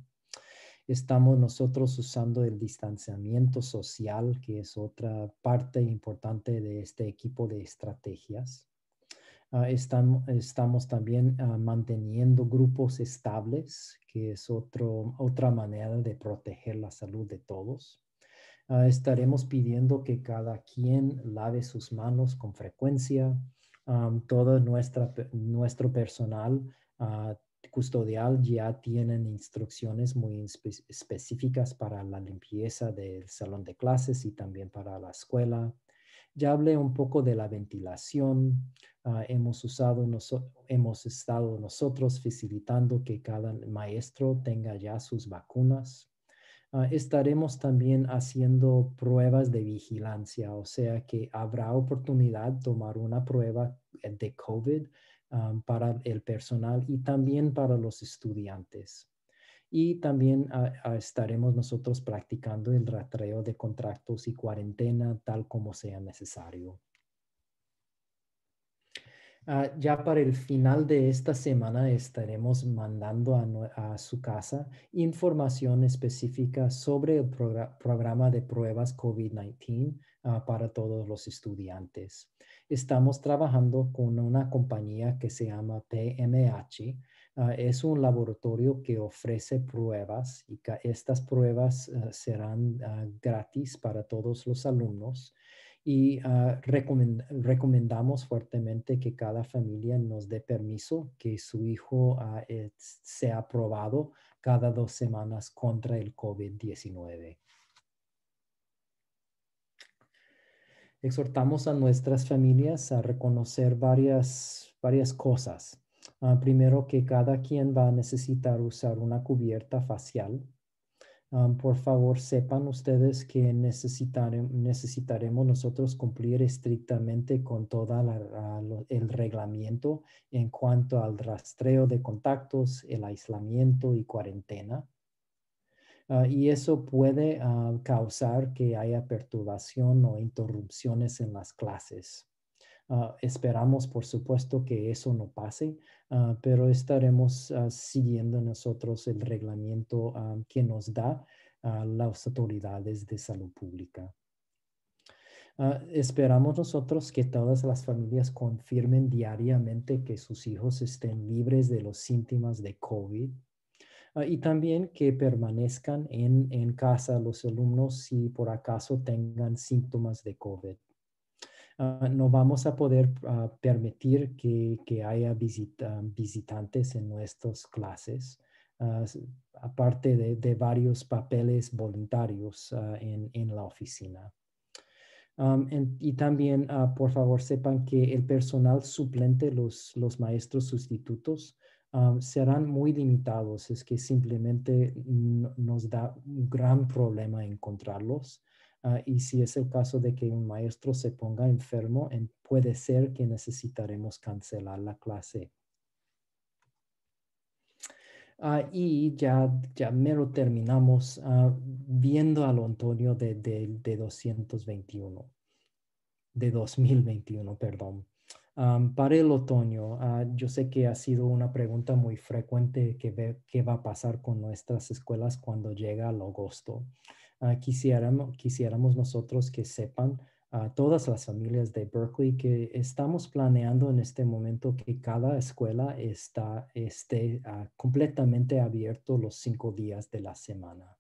Estamos nosotros usando el distanciamiento social, que es otra parte importante de este equipo de estrategias. Ah, estamos, también ah, manteniendo grupos estables, que es otro, otra manera de proteger la salud de todos. Ah, estaremos pidiendo que cada quien lave sus manos con frecuencia. todo nuestro personal custodial ya tienen instrucciones muy específicas para la limpieza del salón de clases y también para la escuela. Ya hablé un poco de la ventilación. Ah, hemos usado, hemos estado nosotros facilitando que cada maestro tenga ya sus vacunas. Ah, estaremos también haciendo pruebas de vigilancia, o sea que habrá oportunidad de tomar una prueba de COVID ah, para el personal y también para los estudiantes. Y también ah, ah, estaremos nosotros practicando el rastreo de contratos y cuarentena tal como sea necesario. Ah, ya para el final de esta semana estaremos mandando a, su casa información específica sobre el programa de pruebas COVID-19 para todos los estudiantes. Estamos trabajando con una compañía que se llama PMH Ah, es un laboratorio que ofrece pruebas y estas pruebas ah, serán ah, gratis para todos los alumnos y recomendamos fuertemente que cada familia nos dé permiso que su hijo sea aprobado cada dos semanas contra el COVID-19. Exhortamos a nuestras familias a reconocer varias, varias cosas Ah, primero que cada quien va a necesitar usar una cubierta facial. Ah, por favor, sepan ustedes que necesitaremos nosotros cumplir estrictamente con todo el reglamento en cuanto al rastreo de contactos, el aislamiento y cuarentena. Ah, y eso puede causar que haya perturbación o interrupciones en las clases. Ah, esperamos, por supuesto, que eso no pase, ah, pero estaremos ah, siguiendo nosotros el reglamento que nos da las autoridades de salud pública. esperamos nosotros que todas las familias confirmen diariamente que sus hijos estén libres de los síntomas de COVID y también que permanezcan en, en casa los alumnos si por acaso tengan síntomas de COVID. Ah, no vamos a poder ah, permitir que, haya visitantes en nuestras clases, aparte de, varios papeles voluntarios en, la oficina. y también, por favor, sepan que el personal suplente, los maestros sustitutos, serán muy limitados. Es que simplemente nos da un gran problema encontrarlos. Ah, y si es el caso de que un maestro se ponga enfermo, puede ser que necesitaremos cancelar la clase. Ah, y ya, ya mero terminamos uh, viendo al Antonio de, de, de 221, de 2021, perdón para el otoño, ah, yo sé que ha sido una pregunta muy frecuente que ve qué va a pasar con nuestras escuelas cuando llega el agosto. Uh, quisiéramos, quisiéramos nosotros que sepan a todas las familias de Berkeley que estamos planeando en este momento que cada escuela está, esté ah, completamente abierto los cinco días de la semana.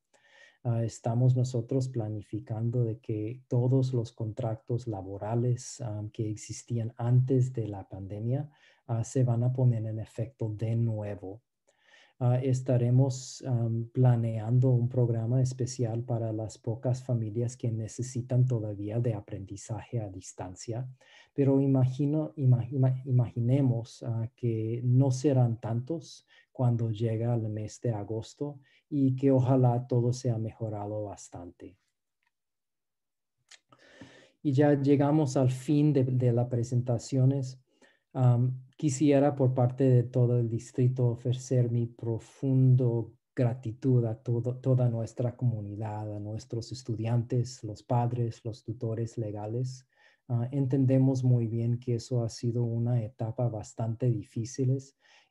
Ah, estamos nosotros planificando de que todos los contratos laborales ah, que existían antes de la pandemia ah, se van a poner en efecto de nuevo. Estaremos planeando un programa especial para las pocas familias que necesitan todavía de aprendizaje a distancia, pero imagino, imaginemos que no serán tantos cuando llega el mes de agosto y que ojalá todo sea mejorado bastante. Y ya llegamos al fin de, las presentaciones. Quisiera por parte de todo el distrito ofrecer mi profundo gratitud a toda nuestra comunidad, a nuestros estudiantes, los padres, los tutores legales. Ah, entendemos muy bien que eso ha sido una etapa bastante difícil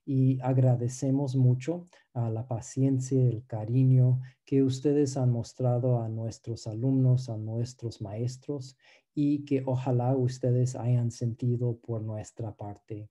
y agradecemos mucho a la paciencia, el cariño que ustedes han mostrado a nuestros alumnos, a nuestros maestros y que ojalá ustedes hayan sentido por nuestra parte.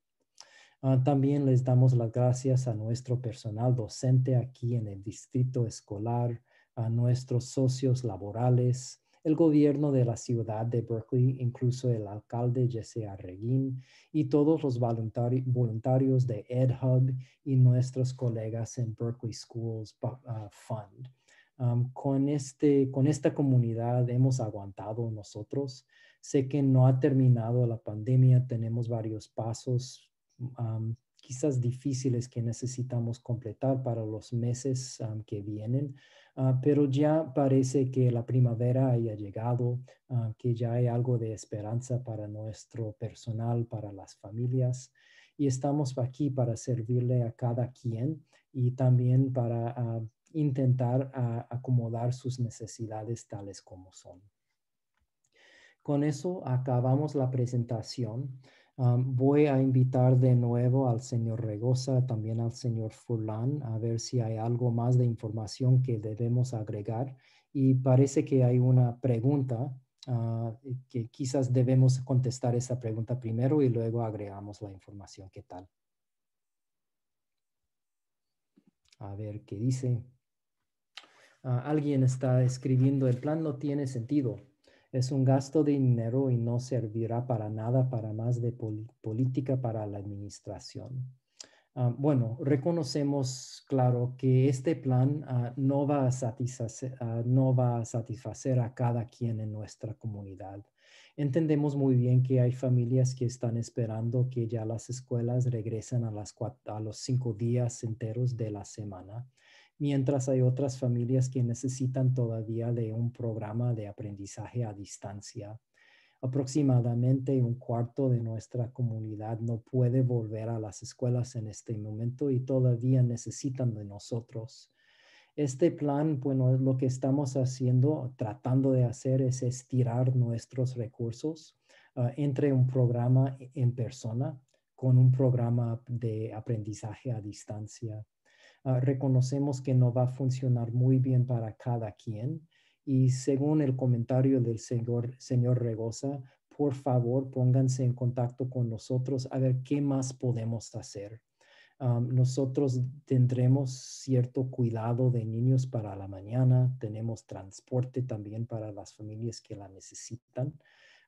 Ah, también les damos las gracias a nuestro personal docente aquí en el distrito escolar, a nuestros socios laborales, el gobierno de la ciudad de Berkeley, incluso el alcalde Jesse Arreguín y todos los voluntarios de EdHub y nuestros colegas en Berkeley Schools uh, Fund. Um, con, este, con esta comunidad hemos aguantado nosotros. Sé que no ha terminado la pandemia, tenemos varios pasos um, quizás difíciles que necesitamos completar para los meses um, que vienen, Ah, pero ya parece que la primavera haya llegado, ah, que ya hay algo de esperanza para nuestro personal, para las familias. Y estamos aquí para servirle a cada quien y también para ah, intentar acomodar sus necesidades tales como son. Con eso acabamos la presentación voy a invitar de nuevo al señor Regosa, también al señor Furlan, a ver si hay algo más de información que debemos agregar. Y parece que hay una pregunta ah, que quizás debemos contestar esa pregunta primero y luego agregamos la información. ¿Qué tal? A ver qué dice. Ah, alguien está escribiendo, el plan no tiene sentido. Es un gasto de dinero y no servirá para nada para más de política para la administración. Ah, bueno, reconocemos, claro, que este plan ah, no, va a satisfacer, ah, no va a satisfacer a cada quien en nuestra comunidad. Entendemos muy bien que hay familias que están esperando que ya las escuelas regresen a los cinco días enteros de la semana mientras hay otras familias que necesitan todavía de un programa de aprendizaje a distancia. Aproximadamente un cuarto de nuestra comunidad no puede volver a las escuelas en este momento y todavía necesitan de nosotros. Este plan, bueno, lo que estamos haciendo, tratando de hacer es estirar nuestros recursos ah, entre un programa en persona con un programa de aprendizaje a distancia. Ah, reconocemos que no va a funcionar muy bien para cada quien. Y según el comentario del señor, señor Regosa, por favor pónganse en contacto con nosotros a ver qué más podemos hacer. nosotros tendremos cierto cuidado de niños para la mañana, tenemos transporte también para las familias que la necesitan.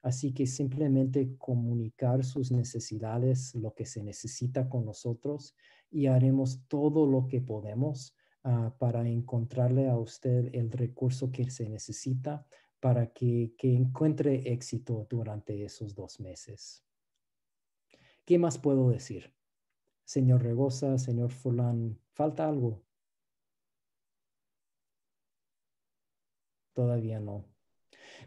Así que simplemente comunicar sus necesidades, lo que se necesita con nosotros y haremos todo lo que podemos ah, para encontrarle a usted el recurso que se necesita para que, que encuentre éxito durante esos dos meses. ¿Qué más puedo decir? Señor Regosa, señor Fulán, ¿falta algo? Todavía no.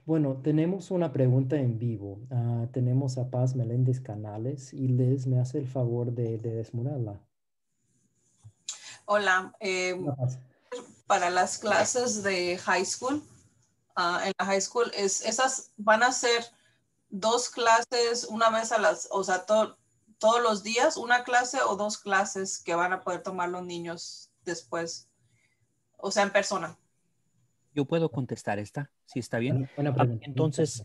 Bueno, tenemos una pregunta en vivo. Ah, tenemos a Paz Meléndez Canales y Liz me hace el favor de, de desmudarla. Hola. Eh, para las clases de high school, ah, en la high school, es, esas van a ser dos clases una vez a las, o sea, todo todos los días una clase o dos clases que van a poder tomar los niños después, o sea, en persona. Yo puedo contestar esta, si está bien. Ah, entonces,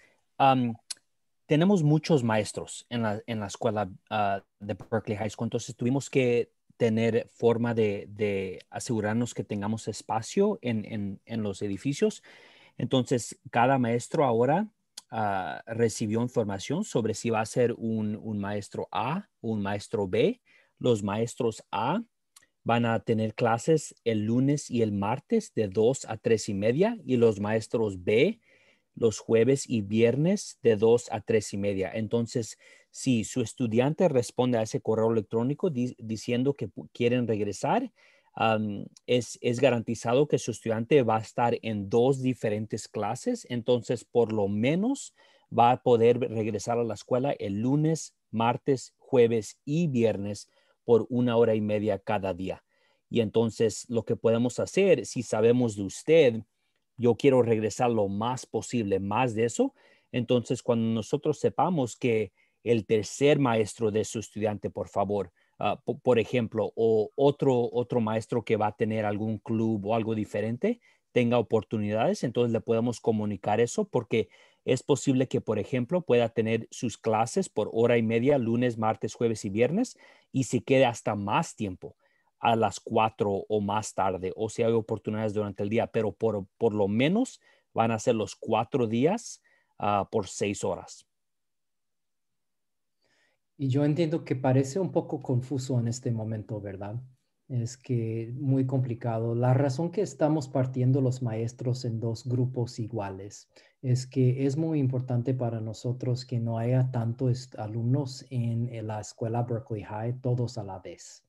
tenemos muchos maestros en la, en la escuela ah, de Berkeley High School, entonces tuvimos que tener forma de, asegurarnos que tengamos espacio en, en, en los edificios. Entonces, cada maestro ahora Ah, recibió información sobre si va a ser un, maestro A o un maestro B. Los maestros A van a tener clases el lunes y el martes de 2 a 3 y media y los maestros B los jueves y viernes de 2 a 3 y media. Entonces, si su estudiante responde a ese correo electrónico diciendo que quieren regresar, es, es, garantizado que su estudiante va a estar en dos diferentes clases, entonces por lo menos va a poder regresar a la escuela el lunes, martes, jueves y viernes por una hora y media cada día. Y entonces lo que podemos hacer, si sabemos de usted, yo quiero regresar lo más posible, más de eso, entonces cuando nosotros sepamos que el tercer maestro de su estudiante, por favor, Ah, por ejemplo, o otro, otro maestro que va a tener algún club o algo diferente tenga oportunidades, entonces le podemos comunicar eso porque es posible que, por ejemplo, pueda tener sus clases por hora y media, lunes, martes, jueves y viernes, y se quede hasta más tiempo a las cuatro o más tarde, o si hay oportunidades durante el día, pero por, por lo menos van a ser los cuatro días ah, por seis horas. Y yo entiendo que parece un poco confuso en este momento, ¿verdad? Es que muy complicado. La razón que estamos partiendo los maestros en dos grupos iguales es que es muy importante para nosotros que no haya tantos alumnos en la escuela Berkeley High, todos a la vez.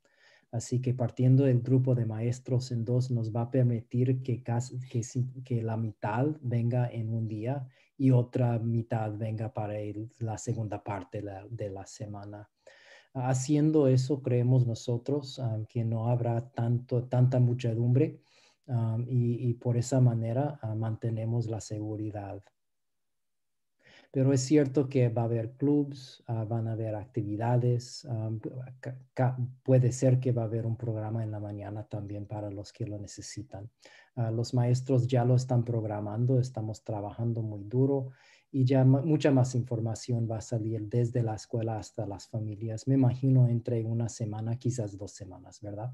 Así que partiendo el grupo de maestros en dos nos va a permitir que la mitad venga en un día y otra mitad venga para la segunda parte de la, semana. Haciendo eso, creemos nosotros ah, que no habrá tanto, tanta muchedumbre ah, y, por esa manera ah, mantenemos la seguridad. Pero es cierto que va a haber clubs, van a haber actividades, puede ser que va a haber un programa en la mañana también para los que lo necesitan. Ah, los maestros ya lo están programando, estamos trabajando muy duro y ya mucha más información va a salir desde la escuela hasta las familias. Me imagino entre una semana, quizás dos semanas, ¿verdad?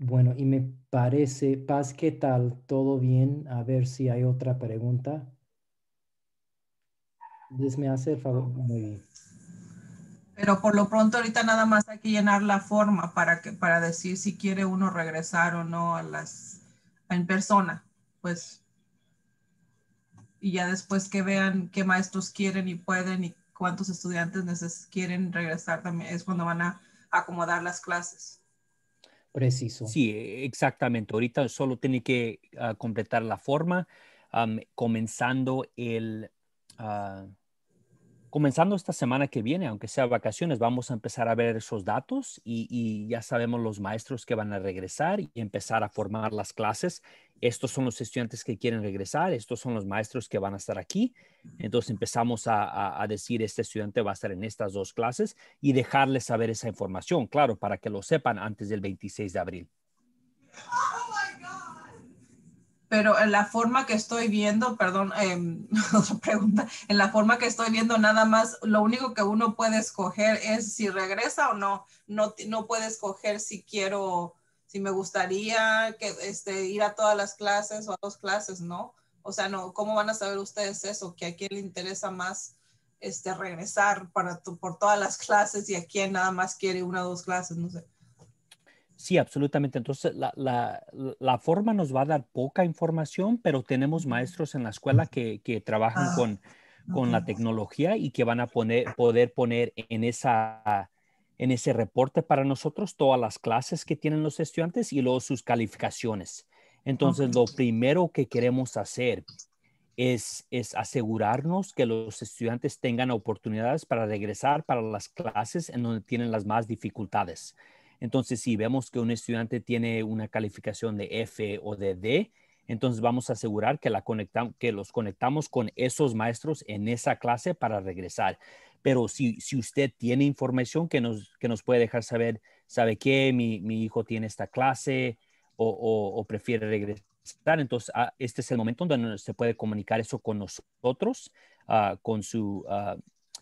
Bueno, y me parece, Paz, ¿qué tal? ¿Todo bien? A ver si hay otra pregunta. me hace el favor. Muy bien. Pero por lo pronto ahorita nada más hay que llenar la forma para que para decir si quiere uno regresar o no a las en persona, pues y ya después que vean qué maestros quieren y pueden y cuántos estudiantes quieren regresar también es cuando van a acomodar las clases. Preciso. Sí, exactamente. Ahorita solo tiene que ah, completar la forma, comenzando el uh, comenzando esta semana que viene, aunque sea vacaciones, vamos a empezar a ver esos datos y, ya sabemos los maestros que van a regresar y empezar a formar las clases. Estos son los estudiantes que quieren regresar, estos son los maestros que van a estar aquí. Entonces empezamos a, decir, este estudiante va a estar en estas dos clases y dejarles saber esa información, claro, para que lo sepan antes del 26 de abril. Pero en la forma que estoy viendo, perdón, em, otra pregunta, en la forma que estoy viendo nada más, lo único que uno puede escoger es si regresa o no, no, no puede escoger si quiero, si me gustaría que, este, ir a todas las clases o a dos clases, ¿no? O sea, no, ¿cómo van a saber ustedes eso? Que a quién le interesa más este, regresar para por todas las clases y a quién nada más quiere una o dos clases, no sé. Sí, absolutamente. Entonces, la, forma nos va a dar poca información, pero tenemos maestros en la escuela que, trabajan ah, con, con la tecnología y que van a poner, poder poner en, esa, en ese reporte para nosotros todas las clases que tienen los estudiantes y luego sus calificaciones. Entonces, lo primero que queremos hacer es, es asegurarnos que los estudiantes tengan oportunidades para regresar para las clases en donde tienen las más dificultades. Entonces, si vemos que un estudiante tiene una calificación de F o de D, entonces vamos a asegurar que, la que los conectamos con esos maestros en esa clase para regresar. Pero si, si usted tiene información que nos, que nos puede dejar saber, ¿sabe qué? Mi, hijo tiene esta clase o, o, prefiere regresar. Entonces, ah, este es el momento donde se puede comunicar eso con nosotros, ah, con su ah,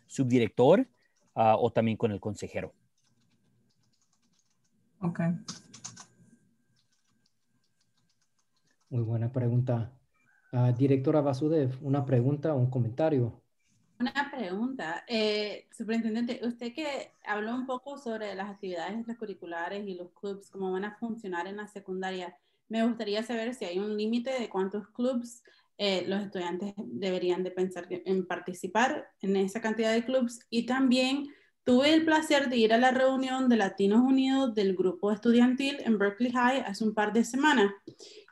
subdirector o también con el consejero. Ok. Muy buena pregunta. Uh, directora Basudev, una pregunta o un comentario. Una pregunta. Eh, superintendente, usted que habló un poco sobre las actividades extracurriculares y los clubs, cómo van a funcionar en la secundaria, me gustaría saber si hay un límite de cuántos clubs eh, los estudiantes deberían de pensar en participar en esa cantidad de clubs y también Tuve el placer de ir a la reunión de Latinos Unidos del grupo estudiantil en Berkeley High hace un par de semanas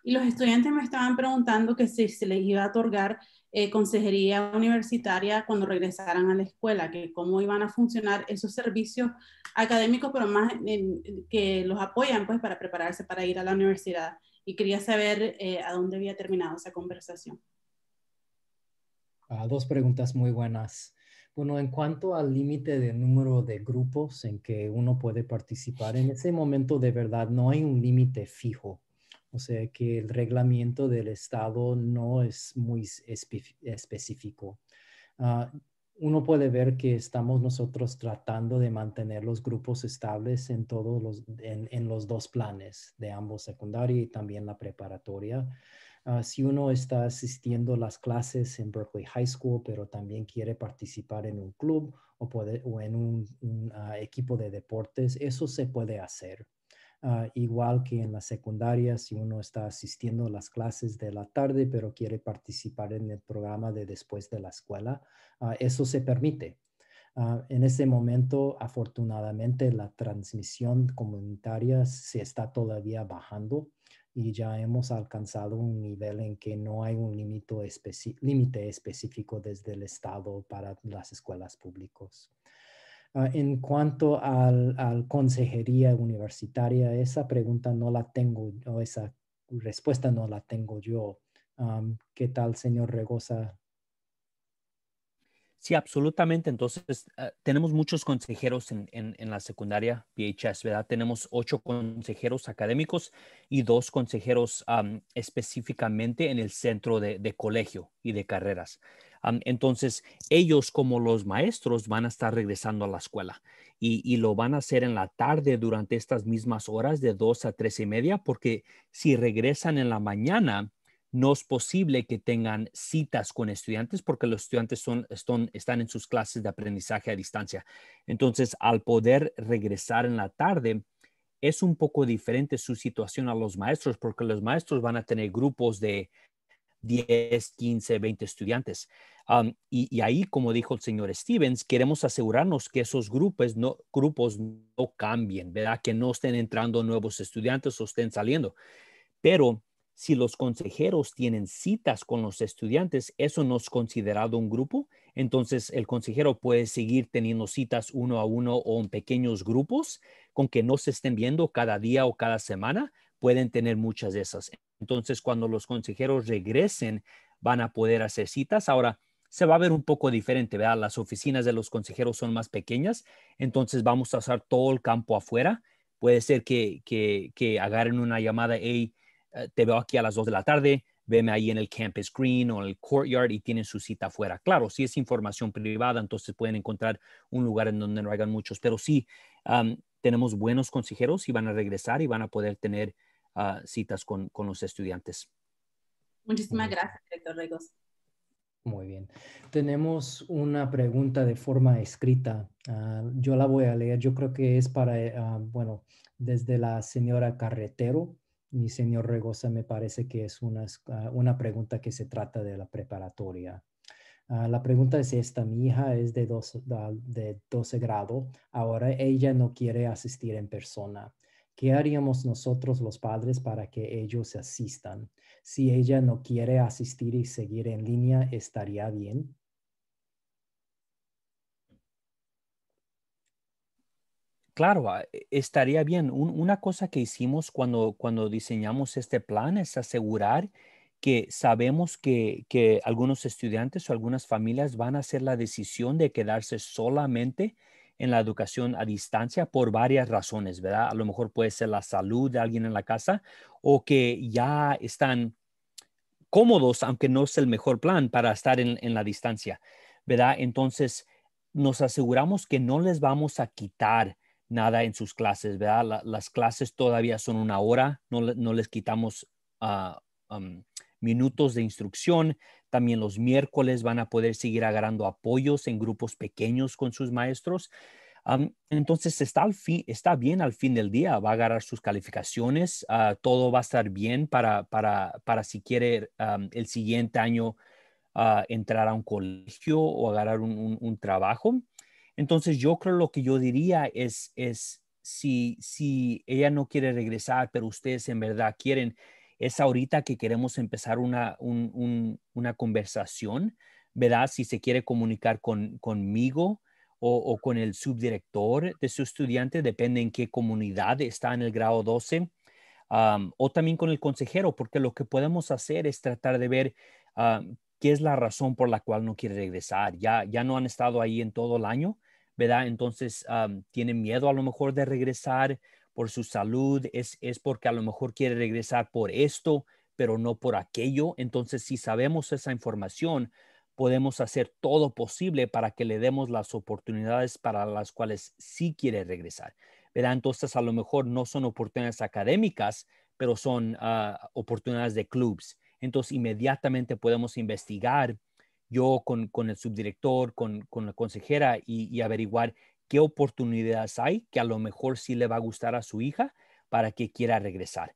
y los estudiantes me estaban preguntando que si se les iba a otorgar eh, consejería universitaria cuando regresaran a la escuela, que cómo iban a funcionar esos servicios académicos, pero más que los apoyan pues para prepararse para ir a la universidad. Y quería saber eh, a dónde había terminado esa conversación. Ah, dos preguntas muy buenas. Bueno, en cuanto al límite de número de grupos en que uno puede participar, en ese momento de verdad no hay un límite fijo. O sea que el reglamento del Estado no es muy específico. Ah, uno puede ver que estamos nosotros tratando de mantener los grupos estables en todos los, en los dos planes, de ambos secundaria y también la preparatoria. Ah, si uno está asistiendo las clases en Berkeley High School, pero también quiere participar en un club o, o en un, ah, equipo de deportes, eso se puede hacer. Ah, igual que en la secundaria, si uno está asistiendo a las clases de la tarde, pero quiere participar en el programa de después de la escuela, eso se permite. en ese momento, afortunadamente, la transmisión comunitaria se está todavía bajando y ya hemos alcanzado un nivel en que no hay un límite específico desde el Estado para las escuelas públicas. Ah, en cuanto al, al, consejería universitaria, esa pregunta no la tengo, o esa respuesta no la tengo yo. ¿Qué tal, señor Regosa? Sí, absolutamente. Entonces, ah, tenemos muchos consejeros en, la secundaria PHS, ¿verdad? Tenemos ocho consejeros académicos y dos consejeros específicamente en el centro de, colegio y de carreras. entonces, ellos como los maestros van a estar regresando a la escuela y, y, lo van a hacer en la tarde durante estas mismas horas de dos a tres y media, porque si regresan en la mañana, no es posible que tengan citas con estudiantes porque los estudiantes son, están, en sus clases de aprendizaje a distancia. Entonces, al poder regresar en la tarde, es un poco diferente su situación a los maestros porque los maestros van a tener grupos de 10, 15, 20 estudiantes. y, ahí, como dijo el señor Stevens, queremos asegurarnos que esos grupos no, grupos no cambien, ¿verdad? Que no estén entrando nuevos estudiantes o estén saliendo. Pero si los consejeros tienen citas con los estudiantes, eso no es considerado un grupo. Entonces, el consejero puede seguir teniendo citas uno a uno o en pequeños grupos, con que no se estén viendo cada día o cada semana, pueden tener muchas de esas. Entonces, cuando los consejeros regresen, van a poder hacer citas. Ahora, se va a ver un poco diferente, ¿verdad? Las oficinas de los consejeros son más pequeñas, entonces vamos a usar todo el campo afuera. Puede ser que, que, que agarren una llamada, hey, te veo aquí a las 2 de la tarde, veme ahí en el campus green o en el courtyard y tienen su cita afuera. Claro, si es información privada, entonces pueden encontrar un lugar en donde no hagan muchos, pero sí tenemos buenos consejeros y van a regresar y van a poder tener ah, citas con, con, los estudiantes. Muchísimas gracias, director Regos. Muy bien. Tenemos una pregunta de forma escrita. Ah, yo la voy a leer. Yo creo que es para, ah, bueno, desde la señora Carretero y señor Regosa me parece que es una, ah, una pregunta que se trata de la preparatoria. la pregunta es esta, mi hija es de, dos, de 12 grado, ahora ella no quiere asistir en persona. ¿Qué haríamos nosotros los padres para que ellos asistan? Si ella no quiere asistir y seguir en línea, ¿estaría bien? Claro, ah, e, estaría bien. una cosa que hicimos cuando, cuando diseñamos este plan es asegurar que sabemos que, que, algunos estudiantes o algunas familias van a hacer la decisión de quedarse solamente en la educación a distancia por varias razones, ¿verdad? A lo mejor puede ser la salud de alguien en la casa o que ya están cómodos, aunque no es el mejor plan para estar en, la distancia, ¿verdad? Entonces, nos aseguramos que no les vamos a quitar nada en sus clases, ¿verdad? las clases todavía son una hora, no, les quitamos ah, minutos de instrucción. También los miércoles van a poder seguir agarrando apoyos en grupos pequeños con sus maestros. entonces está, está bien al fin del día, va a agarrar sus calificaciones, ah, todo va a estar bien para, si quiere el siguiente año ah, entrar a un colegio o agarrar un, trabajo. Entonces yo creo lo que yo diría es, es si, si ella no quiere regresar, pero ustedes en verdad quieren, es ahorita que queremos empezar una, una conversación, ¿verdad? Si se quiere comunicar con, conmigo o, con el subdirector de su estudiante, depende en qué comunidad está en el grado 12, o también con el consejero, porque lo que podemos hacer es tratar de ver qué es la razón por la cual no quiere regresar. Ya, ya no han estado ahí en todo el año, ¿verdad? Entonces, tienen miedo a lo mejor de regresar por su salud, es, es porque a lo mejor quiere regresar por esto, pero no por aquello. Entonces, si sabemos esa información, podemos hacer todo posible para que le demos las oportunidades para las cuales sí quiere regresar. ¿verdad? Entonces, a lo mejor no son oportunidades académicas, pero son ah, oportunidades de clubs. Entonces, inmediatamente podemos investigar yo con, el subdirector, con, la consejera y, averiguar qué oportunidades hay que a lo mejor sí le va a gustar a su hija para que quiera regresar.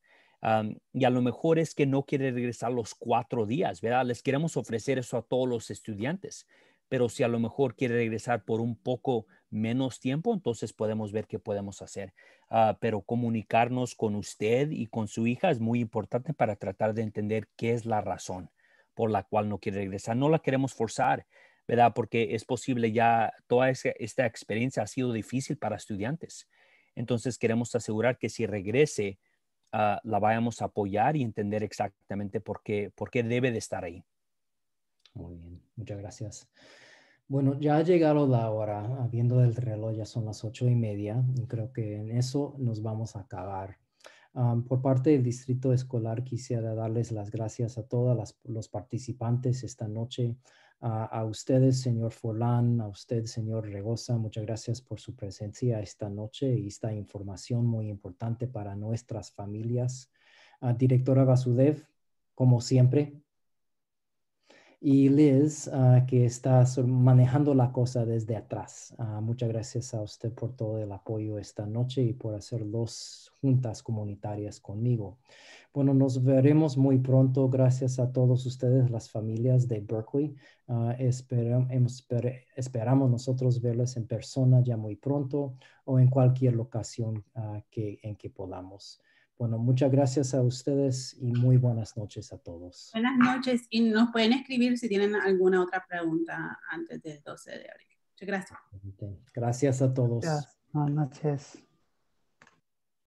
y a lo mejor es que no quiere regresar los cuatro días, ¿verdad? Les queremos ofrecer eso a todos los estudiantes, pero si a lo mejor quiere regresar por un poco menos tiempo, entonces podemos ver qué podemos hacer. Ah, pero comunicarnos con usted y con su hija es muy importante para tratar de entender qué es la razón por la cual no quiere regresar. No la queremos forzar. ¿verdad? Porque es posible ya, toda esta experiencia ha sido difícil para estudiantes. Entonces queremos asegurar que si regrese, ah, la vayamos a apoyar y entender exactamente por qué, por qué debe de estar ahí. Muy bien, muchas gracias. Bueno, ya ha llegado la hora, viendo el reloj, ya son las ocho y media, y creo que en eso nos vamos a acabar. por parte del distrito escolar, quisiera darles las gracias a todos los participantes esta noche. A, ustedes, señor Forlán, a usted, señor Regosa, muchas gracias por su presencia esta noche y esta información muy importante para nuestras familias. directora Basudev, como siempre, y Liz, ah, que está manejando la cosa desde atrás. Ah, muchas gracias a usted por todo el apoyo esta noche y por hacer dos juntas comunitarias conmigo. Bueno, nos veremos muy pronto. Gracias a todos ustedes, las familias de Berkeley. Uh, esperamos nosotros verles en persona ya muy pronto o en cualquier locación en que podamos. Bueno, muchas gracias a ustedes y muy buenas noches a todos. Buenas noches y nos pueden escribir si tienen alguna otra pregunta antes del 12 de abril. Muchas gracias. Gracias a todos. Buenas noches.